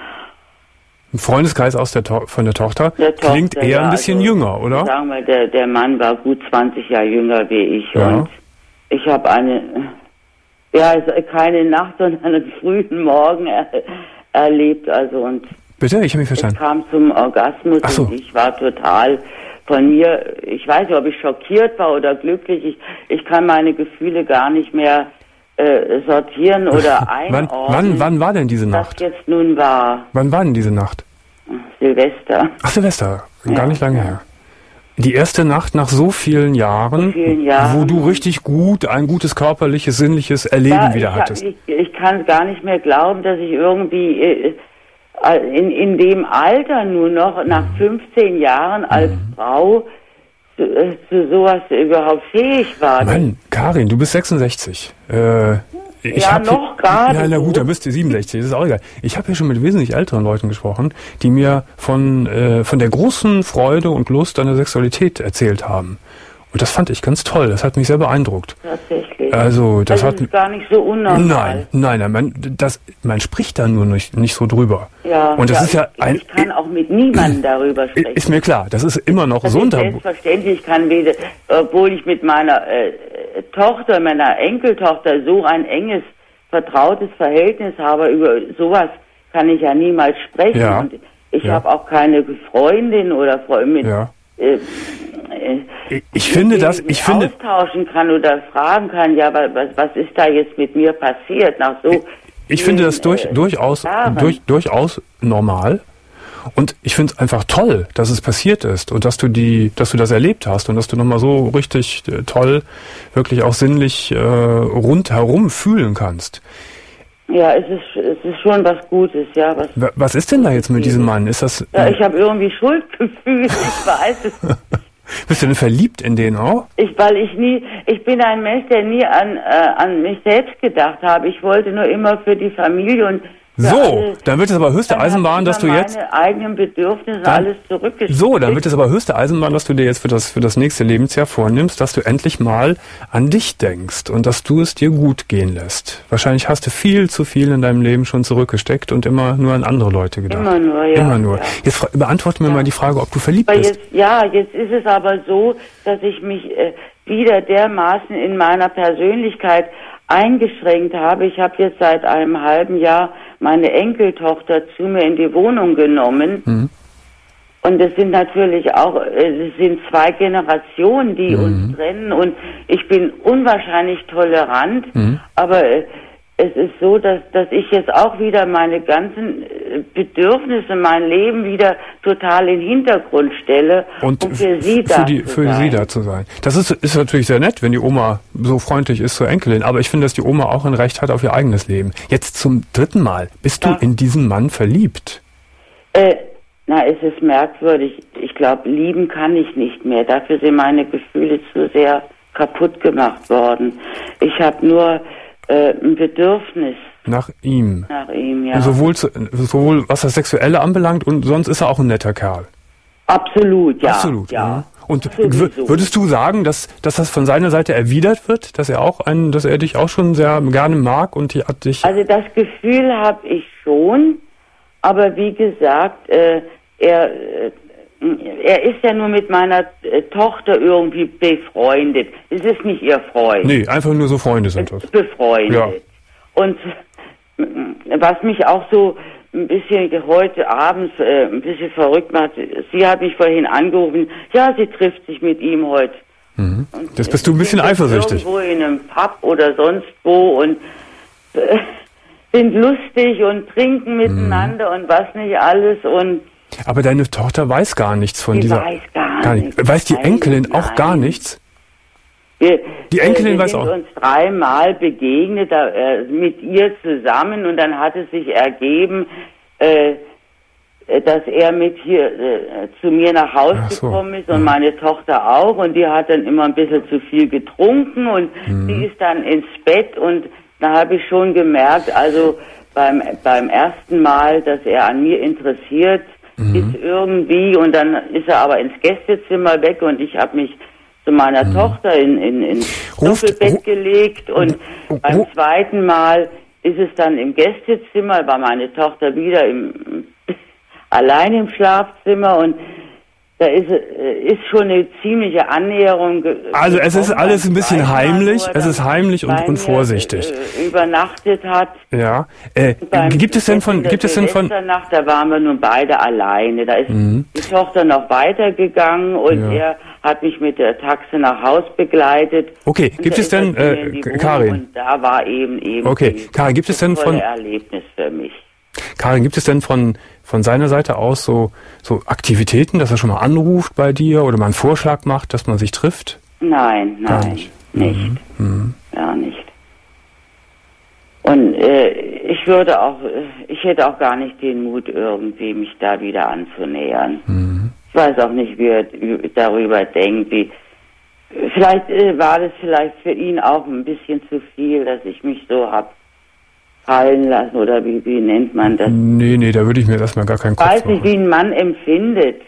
Ein Freundeskreis aus der to von der Tochter Der klingt Tochter, eher ein ja, bisschen also, jünger, oder? Sagen wir, der, der Mann war gut 20 Jahre jünger wie ich Ja. und ich habe eine, (laughs) ja, also keine Nacht, (laughs) sondern einen frühen Morgen er, erlebt, also und Bitte? Ich habe mich es verstanden. kam zum Orgasmus so. und ich war total von mir, ich weiß nicht, ob ich schockiert war oder glücklich, ich, ich kann meine Gefühle gar nicht mehr äh, sortieren oder (laughs) Wann, einordnen. wann, wann war denn diese Nacht? jetzt nun war. Wann war denn diese Nacht? Silvester. Ach, Silvester, gar Ja. nicht lange her. Die erste Nacht nach so vielen Jahren, So vielen Jahren. wo du richtig gut, ein gutes körperliches, sinnliches Erleben Ja, wieder hattest. Ich, ich kann gar nicht mehr glauben, dass ich irgendwie äh, in, in dem Alter nur noch nach Mhm. 15 Jahren als Frau zu, äh, zu sowas überhaupt fähig war. Mann, Karin, du bist 66. Äh, ich Ja, noch gerade Ja, na gut, dann bist du 67, das ist auch egal. Ich habe ja schon mit wesentlich älteren Leuten gesprochen, die mir von, äh, von der großen Freude und Lust an der Sexualität erzählt haben. Und das fand ich ganz toll, das hat mich sehr beeindruckt. Tatsächlich. Also, das also hat... ist gar nicht so unnormal. Nein, nein, nein, man, das, man spricht da nur nicht, nicht so drüber. Ja, Und das ist ja ich, ein, ich kann auch mit niemandem (clears throat) darüber sprechen. ist mir klar, das ist immer noch Das so ein Tabu. selbstverständlich, ich kann weder, obwohl ich mit meiner äh, Tochter, meiner Enkeltochter so ein enges, vertrautes Verhältnis habe, über sowas kann ich ja niemals sprechen. Ja. Und ich Ja. habe auch keine Freundin oder Freundin, Ja. Äh, äh, Ich, ich finde das, ich finde, austauschen kann oder fragen kann, ja, wa- was, was ist da jetzt mit mir passiert nach so ich finde vielen, das durch, äh, durchaus, durch, durchaus normal. Und ich finde es einfach toll, dass es passiert ist und dass du die, dass du das erlebt hast und dass du nochmal so richtig toll, wirklich auch sinnlich äh, rundherum fühlen kannst. Ja, es ist, es ist schon was Gutes, ja. Was, Wa- Was ist denn da jetzt mit diesem Mann? Ist das, ja, äh, ich habe irgendwie Schuldgefühl, (laughs) ich weiß es (laughs) bist du denn verliebt in den auch? Ich, weil ich nie, ich bin ein Mensch, der nie an, äh, an mich selbst gedacht habe. Ich wollte nur immer für die Familie und So, alle- dann wird es aber höchste Dann Eisenbahn, dass du jetzt, eigenen Bedürfnisse Dann- alles zurückgeschickt. so, dann wird es aber höchste Eisenbahn, dass du dir jetzt für das, für das nächste Lebensjahr vornimmst, dass du endlich mal an dich denkst und dass du es dir gut gehen lässt. Wahrscheinlich hast du viel zu viel in deinem Leben schon zurückgesteckt und immer nur an andere Leute gedacht. Immer nur, ja, Immer nur. ja. Jetzt beantworte mir mal die Frage, ob du verliebt Aber bist. jetzt, ja, jetzt ist es aber so, dass ich mich äh, wieder dermaßen in meiner Persönlichkeit eingeschränkt habe. Ich habe jetzt seit einem halben Jahr meine Enkeltochter zu mir in die Wohnung genommen. Mhm. Und es sind natürlich auch, es sind zwei Generationen, die Mhm. uns trennen. Und ich bin unwahrscheinlich tolerant, Mhm. aber äh, es ist so, dass, dass ich jetzt auch wieder meine ganzen äh, Bedürfnisse, mein Leben wieder total in den Hintergrund stelle, Und um für sie da für, die, zu für sein. sie da zu sein. Das ist, ist natürlich sehr nett, wenn die Oma so freundlich ist zur Enkelin. Aber ich finde, dass die Oma auch ein Recht hat auf ihr eigenes Leben. Jetzt zum dritten Mal. Bist Ja. du in diesen Mann verliebt? Äh, na, es ist merkwürdig. Ich glaube, lieben kann ich nicht mehr. Dafür sind meine Gefühle zu sehr kaputt gemacht worden. Ich habe nur äh, ein Bedürfnis Nach ihm. nach ihm, ja. Sowohl, zu, sowohl was das Sexuelle anbelangt und sonst ist er auch ein netter Kerl. Absolut, ja. Absolut. Ja. mhm. Und Sowieso. würdest du sagen, dass, dass das von seiner Seite erwidert wird, dass er auch einen, dass er dich auch schon sehr gerne mag und die hat dich. Also das Gefühl habe ich schon, aber wie gesagt, äh, er, äh, er ist ja nur mit meiner äh, Tochter irgendwie befreundet. Es ist nicht ihr Freund. nee, einfach nur so Freunde sind das. befreundet. Ja. Und äh, was mich auch so ein bisschen heute abends äh, ein bisschen verrückt macht, sie hat mich vorhin angerufen, ja, sie trifft sich mit ihm heute. Mhm. Das bist du ein bisschen eifersüchtig. Irgendwo in einem Pub oder sonst wo und äh, sind lustig und trinken miteinander und was nicht alles und Aber deine Tochter weiß gar nichts von sie dieser. weiß gar, gar nicht. nichts. Weiß die Nein, Enkelin auch gar nein. nichts? Wir, Die Enkelin äh, wir weiß sind auch. uns dreimal begegnet äh, mit ihr zusammen und dann hat es sich ergeben, äh, dass er mit hier äh, zu mir nach Hause so. gekommen ist und Mhm. meine Tochter auch und die hat dann immer ein bisschen zu viel getrunken und Mhm. sie ist dann ins Bett und da habe ich schon gemerkt, also beim beim ersten Mal, dass er an mir interessiert Mhm. ist irgendwie und dann ist er aber ins Gästezimmer weg und ich habe mich zu meiner Tochter in, in, in Mhm. Ruft- Doppelbett gelegt und beim zweiten Mal ist es dann im Gästezimmer, war meine Tochter wieder im, (laughs) allein im Schlafzimmer und da ist, äh, ist schon eine ziemliche Annäherung. Also es ist alles ein bisschen heimlich, es ist heimlich und, bei und vorsichtig. Äh, übernachtet hat. Ja. Äh, gibt es denn von, gibt es denn von, Silvesternacht, da waren wir nun beide alleine. Da ist Mhm. die Tochter noch weitergegangen und Ja. er hat mich mit der Taxe nach Haus begleitet. Okay, gibt es denn, äh, Karin? Und da war eben eben Okay, Karin, gibt es das denn von- Erlebnis für mich. Karin, gibt es denn von von seiner Seite aus so, so Aktivitäten, dass er schon mal anruft bei dir oder mal einen Vorschlag macht, dass man sich trifft? Nein, Gar nein, nicht. nicht. Mhm. Gar nicht. Und äh, ich würde auch, ich hätte auch gar nicht den Mut, irgendwie mich da wieder anzunähern. Mhm. Ich weiß auch nicht, wie er darüber denkt. Wie, vielleicht äh, war das vielleicht für ihn auch ein bisschen zu viel, dass ich mich so hab fallen lassen oder wie, wie nennt man das? Nee, nee, da würde ich mir erstmal gar keinen Ich Kopf weiß nicht, wie ein Mann empfindet.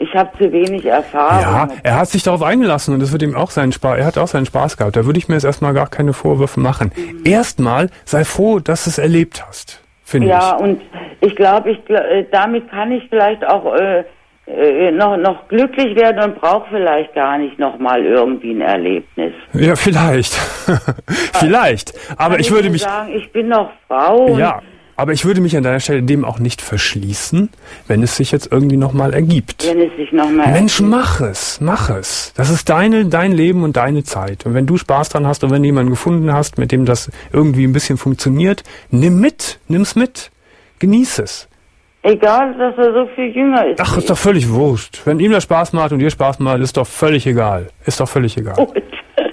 Ich habe zu wenig Erfahrung. Ja, er hat sich darauf eingelassen und das wird ihm auch seinen Spaß, er hat auch seinen Spaß gehabt. Da würde ich mir jetzt erstmal gar keine Vorwürfe machen. Mhm. Erstmal sei froh, dass du es erlebt hast, finde Ja, ich. und ich glaube, ich, äh, damit kann ich vielleicht auch äh, äh, noch, noch glücklich werden und brauche vielleicht gar nicht nochmal irgendwie ein Erlebnis. Ja, vielleicht. (laughs) vielleicht. Aber Kann ich würde mich, sagen, ich bin noch Frau. ja, aber ich würde mich an deiner Stelle dem auch nicht verschließen, wenn es sich jetzt irgendwie nochmal ergibt. Wenn es sich nochmal. Mensch, mach es, mach es. Das ist deine, dein Leben und deine Zeit. Und wenn du Spaß dran hast und wenn du jemanden gefunden hast, mit dem das irgendwie ein bisschen funktioniert, nimm mit, nimm's mit. Genieß es. Egal, dass er so viel jünger ist. Ach, ist doch völlig wurscht. Wenn ihm das Spaß macht und dir Spaß macht, ist doch völlig egal. Ist doch völlig egal. Gut.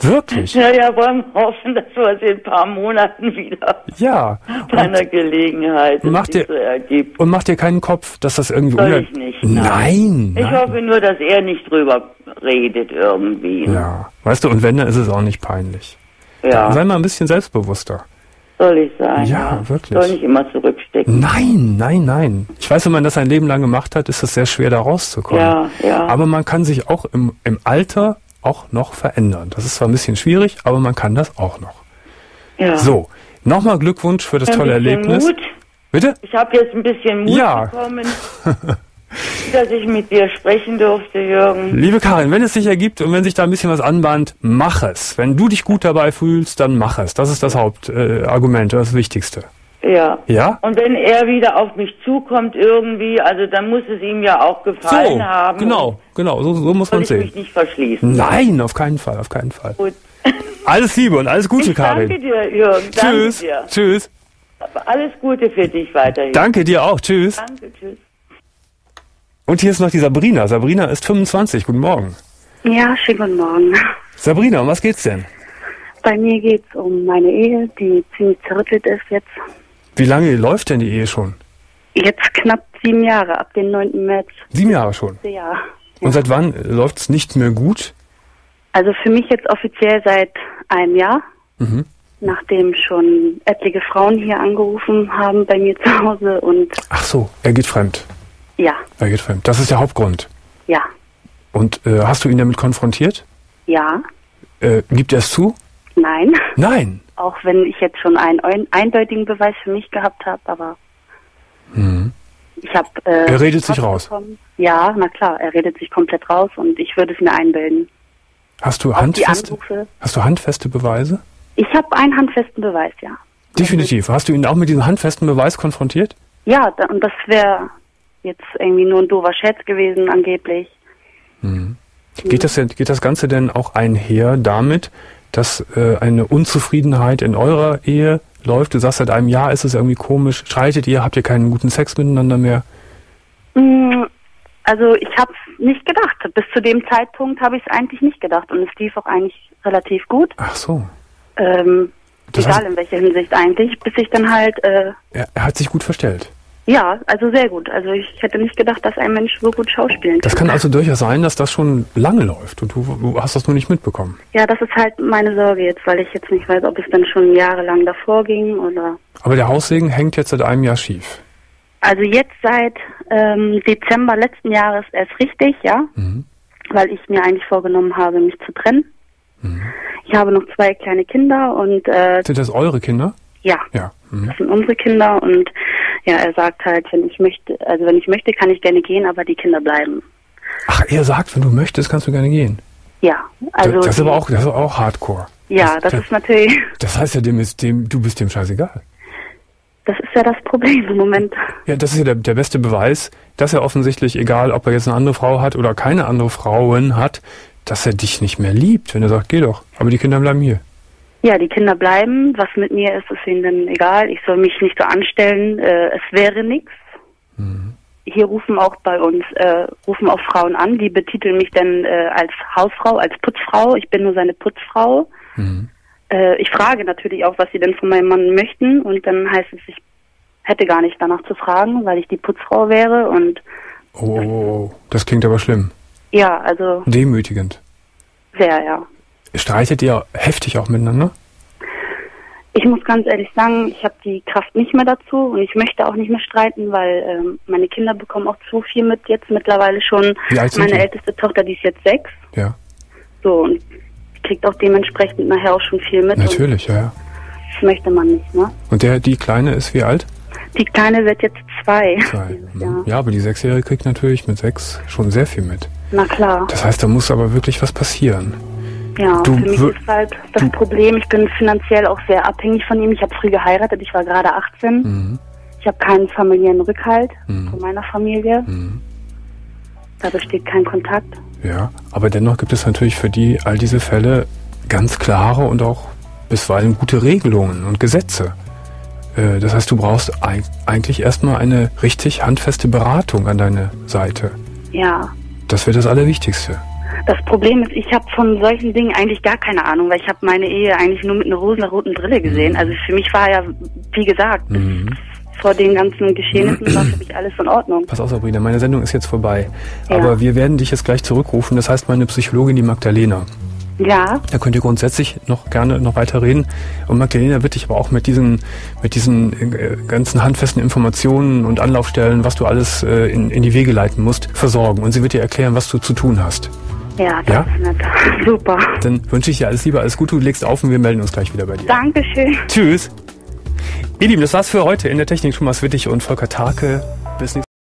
Wirklich? Naja, wollen wir hoffen, dass wir es in ein paar Monaten wieder Ja. (laughs) bei einer Gelegenheit es Mach sich dir- so ergibt. Und mach dir keinen Kopf, dass das irgendwie Soll ich nicht, Nein. Ich nein. hoffe nur, dass er nicht drüber redet irgendwie. Ja. Weißt du, und wenn, dann ist es auch nicht peinlich. Ja, Sei mal ein bisschen selbstbewusster. Soll ich sein. Ja, wirklich. Soll nicht immer zurückstecken. Nein, nein, nein. Ich weiß, wenn man das sein Leben lang gemacht hat, ist es sehr schwer, da rauszukommen. Ja, ja. Aber man kann sich auch im, im Alter auch noch verändern. Das ist zwar ein bisschen schwierig, aber man kann das auch noch. ja. So, nochmal Glückwunsch für das Ein tolle Erlebnis. Mut. Bitte? Ich habe jetzt ein bisschen Mut Ja. bekommen, (laughs) dass ich mit dir sprechen durfte, Jürgen. Liebe Karin, wenn es sich ergibt und wenn sich da ein bisschen was anbahnt, mach es. Wenn du dich gut dabei fühlst, dann mach es. Das ist das Hauptargument, äh, das Wichtigste. Ja. Ja? Und wenn er wieder auf mich zukommt irgendwie, also dann muss es ihm ja auch gefallen So, haben. genau, genau, so, so muss man ich sehen. mich nicht verschließen. Nein, auf keinen Fall, auf keinen Fall. Gut. Alles Liebe und alles Gute, Ich Karin. danke dir, Jürgen. Danke Tschüss, dir. tschüss. Alles Gute für dich weiterhin. Danke dir auch, tschüss. Danke, tschüss. Und hier ist noch die Sabrina. Sabrina ist 25. Guten Morgen. Ja, schönen guten Morgen. Sabrina, um was geht's denn? Bei mir geht's um meine Ehe, die ziemlich zerrüttelt ist jetzt. Wie lange läuft denn die Ehe schon? Jetzt knapp sieben Jahre, ab dem 9. März. Sieben Jahre schon. Ja. Und seit wann läuft's nicht mehr gut? Also für mich jetzt offiziell seit einem Jahr, Mhm. nachdem schon etliche Frauen hier angerufen haben bei mir zu Hause und Ach so, er geht fremd. Ja, Er geht fremd. Das ist der Hauptgrund. ja, Und äh, hast du ihn damit konfrontiert? ja, Äh, gibt er es zu? nein. Nein. Auch wenn ich jetzt schon einen ein- eindeutigen Beweis für mich gehabt habe, aber ich habe. Äh, Er redet sich raus. bekommen. Ja, na klar, er redet sich komplett raus und ich würde es mir einbilden. Hast du Auch handfeste, hast du handfeste Beweise? Ich habe einen handfesten Beweis, ja. Definitiv. Hast du ihn auch mit diesem handfesten Beweis konfrontiert? Ja, und das wäre jetzt irgendwie nur ein doofer Scherz gewesen, angeblich. Geht das, denn, geht das Ganze denn auch einher damit, dass äh, eine Unzufriedenheit in eurer Ehe läuft? Du sagst, seit einem Jahr ist es irgendwie komisch. Streitet ihr? Habt ihr keinen guten Sex miteinander mehr? Mm, Also ich habe nicht gedacht. Bis zu dem Zeitpunkt habe ich es eigentlich nicht gedacht und es lief auch eigentlich relativ gut. Ach so. Ähm, Das egal heißt- in welcher Hinsicht eigentlich, bis ich dann halt, äh, Er, er hat sich gut verstellt. Ja, also sehr gut. Also ich hätte nicht gedacht, dass ein Mensch so gut schauspielen kann. Das kann also durchaus sein, dass das schon lange läuft und du, hast das nur nicht mitbekommen. Ja, das ist halt meine Sorge jetzt, weil ich jetzt nicht weiß, ob es dann schon jahrelang davor ging oder. Aber der Haussegen hängt jetzt seit einem Jahr schief. Also jetzt seit ähm, Dezember letzten Jahres erst richtig, ja, Mhm. weil ich mir eigentlich vorgenommen habe, mich zu trennen. Ich habe noch zwei kleine Kinder und äh, Sind das eure Kinder? ja, Ja. Mhm. das sind unsere Kinder und ja, er sagt halt, wenn ich möchte, also wenn ich möchte, kann ich gerne gehen, aber die Kinder bleiben. Ach, er sagt, wenn du möchtest, kannst du gerne gehen. Ja, also das ist aber auch, das ist auch Hardcore. ja, das, ist natürlich, (laughs) Das heißt ja, dem ist dem, du bist dem scheißegal. das ist ja das Problem im Moment. Ja, das ist ja der, der beste Beweis, dass er offensichtlich, egal ob er jetzt eine andere Frau hat oder keine andere Frauen hat, dass er dich nicht mehr liebt, wenn er sagt, geh doch, aber die Kinder bleiben hier. Ja, die Kinder bleiben. Was mit mir ist, ist ihnen dann egal. Ich soll mich nicht so anstellen. Äh, es wäre nichts. hier rufen auch bei uns, äh, rufen auch Frauen an, die betiteln mich dann äh, als Hausfrau, als Putzfrau. Ich bin nur seine Putzfrau. Mhm. Äh, ich frage natürlich auch, was sie denn von meinem Mann möchten und dann heißt es, ich hätte gar nicht danach zu fragen, weil ich die Putzfrau wäre und Oh, oh, oh, das klingt aber schlimm. ja, also Demütigend. sehr, ja. Streitet ihr heftig auch miteinander? Ich muss ganz ehrlich sagen, ich habe die Kraft nicht mehr dazu und ich möchte auch nicht mehr streiten, weil ähm, meine Kinder bekommen auch zu viel mit jetzt mittlerweile schon. Wie alt sind Meine die? älteste Tochter, die ist jetzt sechs, Ja, so und kriegt auch dementsprechend nachher auch schon viel mit. natürlich, ja, ja. Das möchte man nicht, ne? Und der, die Kleine ist wie alt? Die Kleine wird jetzt zwei. Zwei. (laughs) Mhm. Jahr. Ja, aber die Sechsjährige kriegt natürlich mit sechs schon sehr viel mit. Na klar. Das heißt, da muss aber wirklich was passieren. Ja, Du für mich ist halt das Problem, ich bin finanziell auch sehr abhängig von ihm. Ich habe früh geheiratet, ich war gerade 18. Mhm. Ich habe keinen familiären Rückhalt Mhm. von meiner Familie. Mhm. Da besteht kein Kontakt. Ja, aber dennoch gibt es natürlich für die all diese Fälle ganz klare und auch bisweilen gute Regelungen und Gesetze. Äh, Das heißt, du brauchst eig- eigentlich erstmal eine richtig handfeste Beratung an deine Seite. Ja. Das wäre das Allerwichtigste. Das Problem ist, ich habe von solchen Dingen eigentlich gar keine Ahnung, weil ich habe meine Ehe eigentlich nur mit einer rosenroten Brille gesehen. Also für mich war ja, wie gesagt, Mhm. vor den ganzen Geschehnissen war für mich alles in Ordnung. Pass auf, Sabrina, meine Sendung ist jetzt vorbei. Ja. Aber wir werden dich jetzt gleich zurückrufen. Das heißt, meine Psychologin, die Magdalena. Ja, Da könnt ihr grundsätzlich noch gerne noch weiter reden. Und Magdalena wird dich aber auch mit diesen, mit diesen äh, ganzen handfesten Informationen und Anlaufstellen, was du alles äh, in, in die Wege leiten musst, versorgen. Und sie wird dir erklären, was du zu tun hast. Ja, das Ja? ist nett. (laughs) Super. Dann wünsche ich dir alles Liebe, alles Gute. Du legst auf und wir melden uns gleich wieder bei dir. Dankeschön. Tschüss. Ihr Lieben, das war's für heute in der Technik. Thomas Wittig und Volker Tarke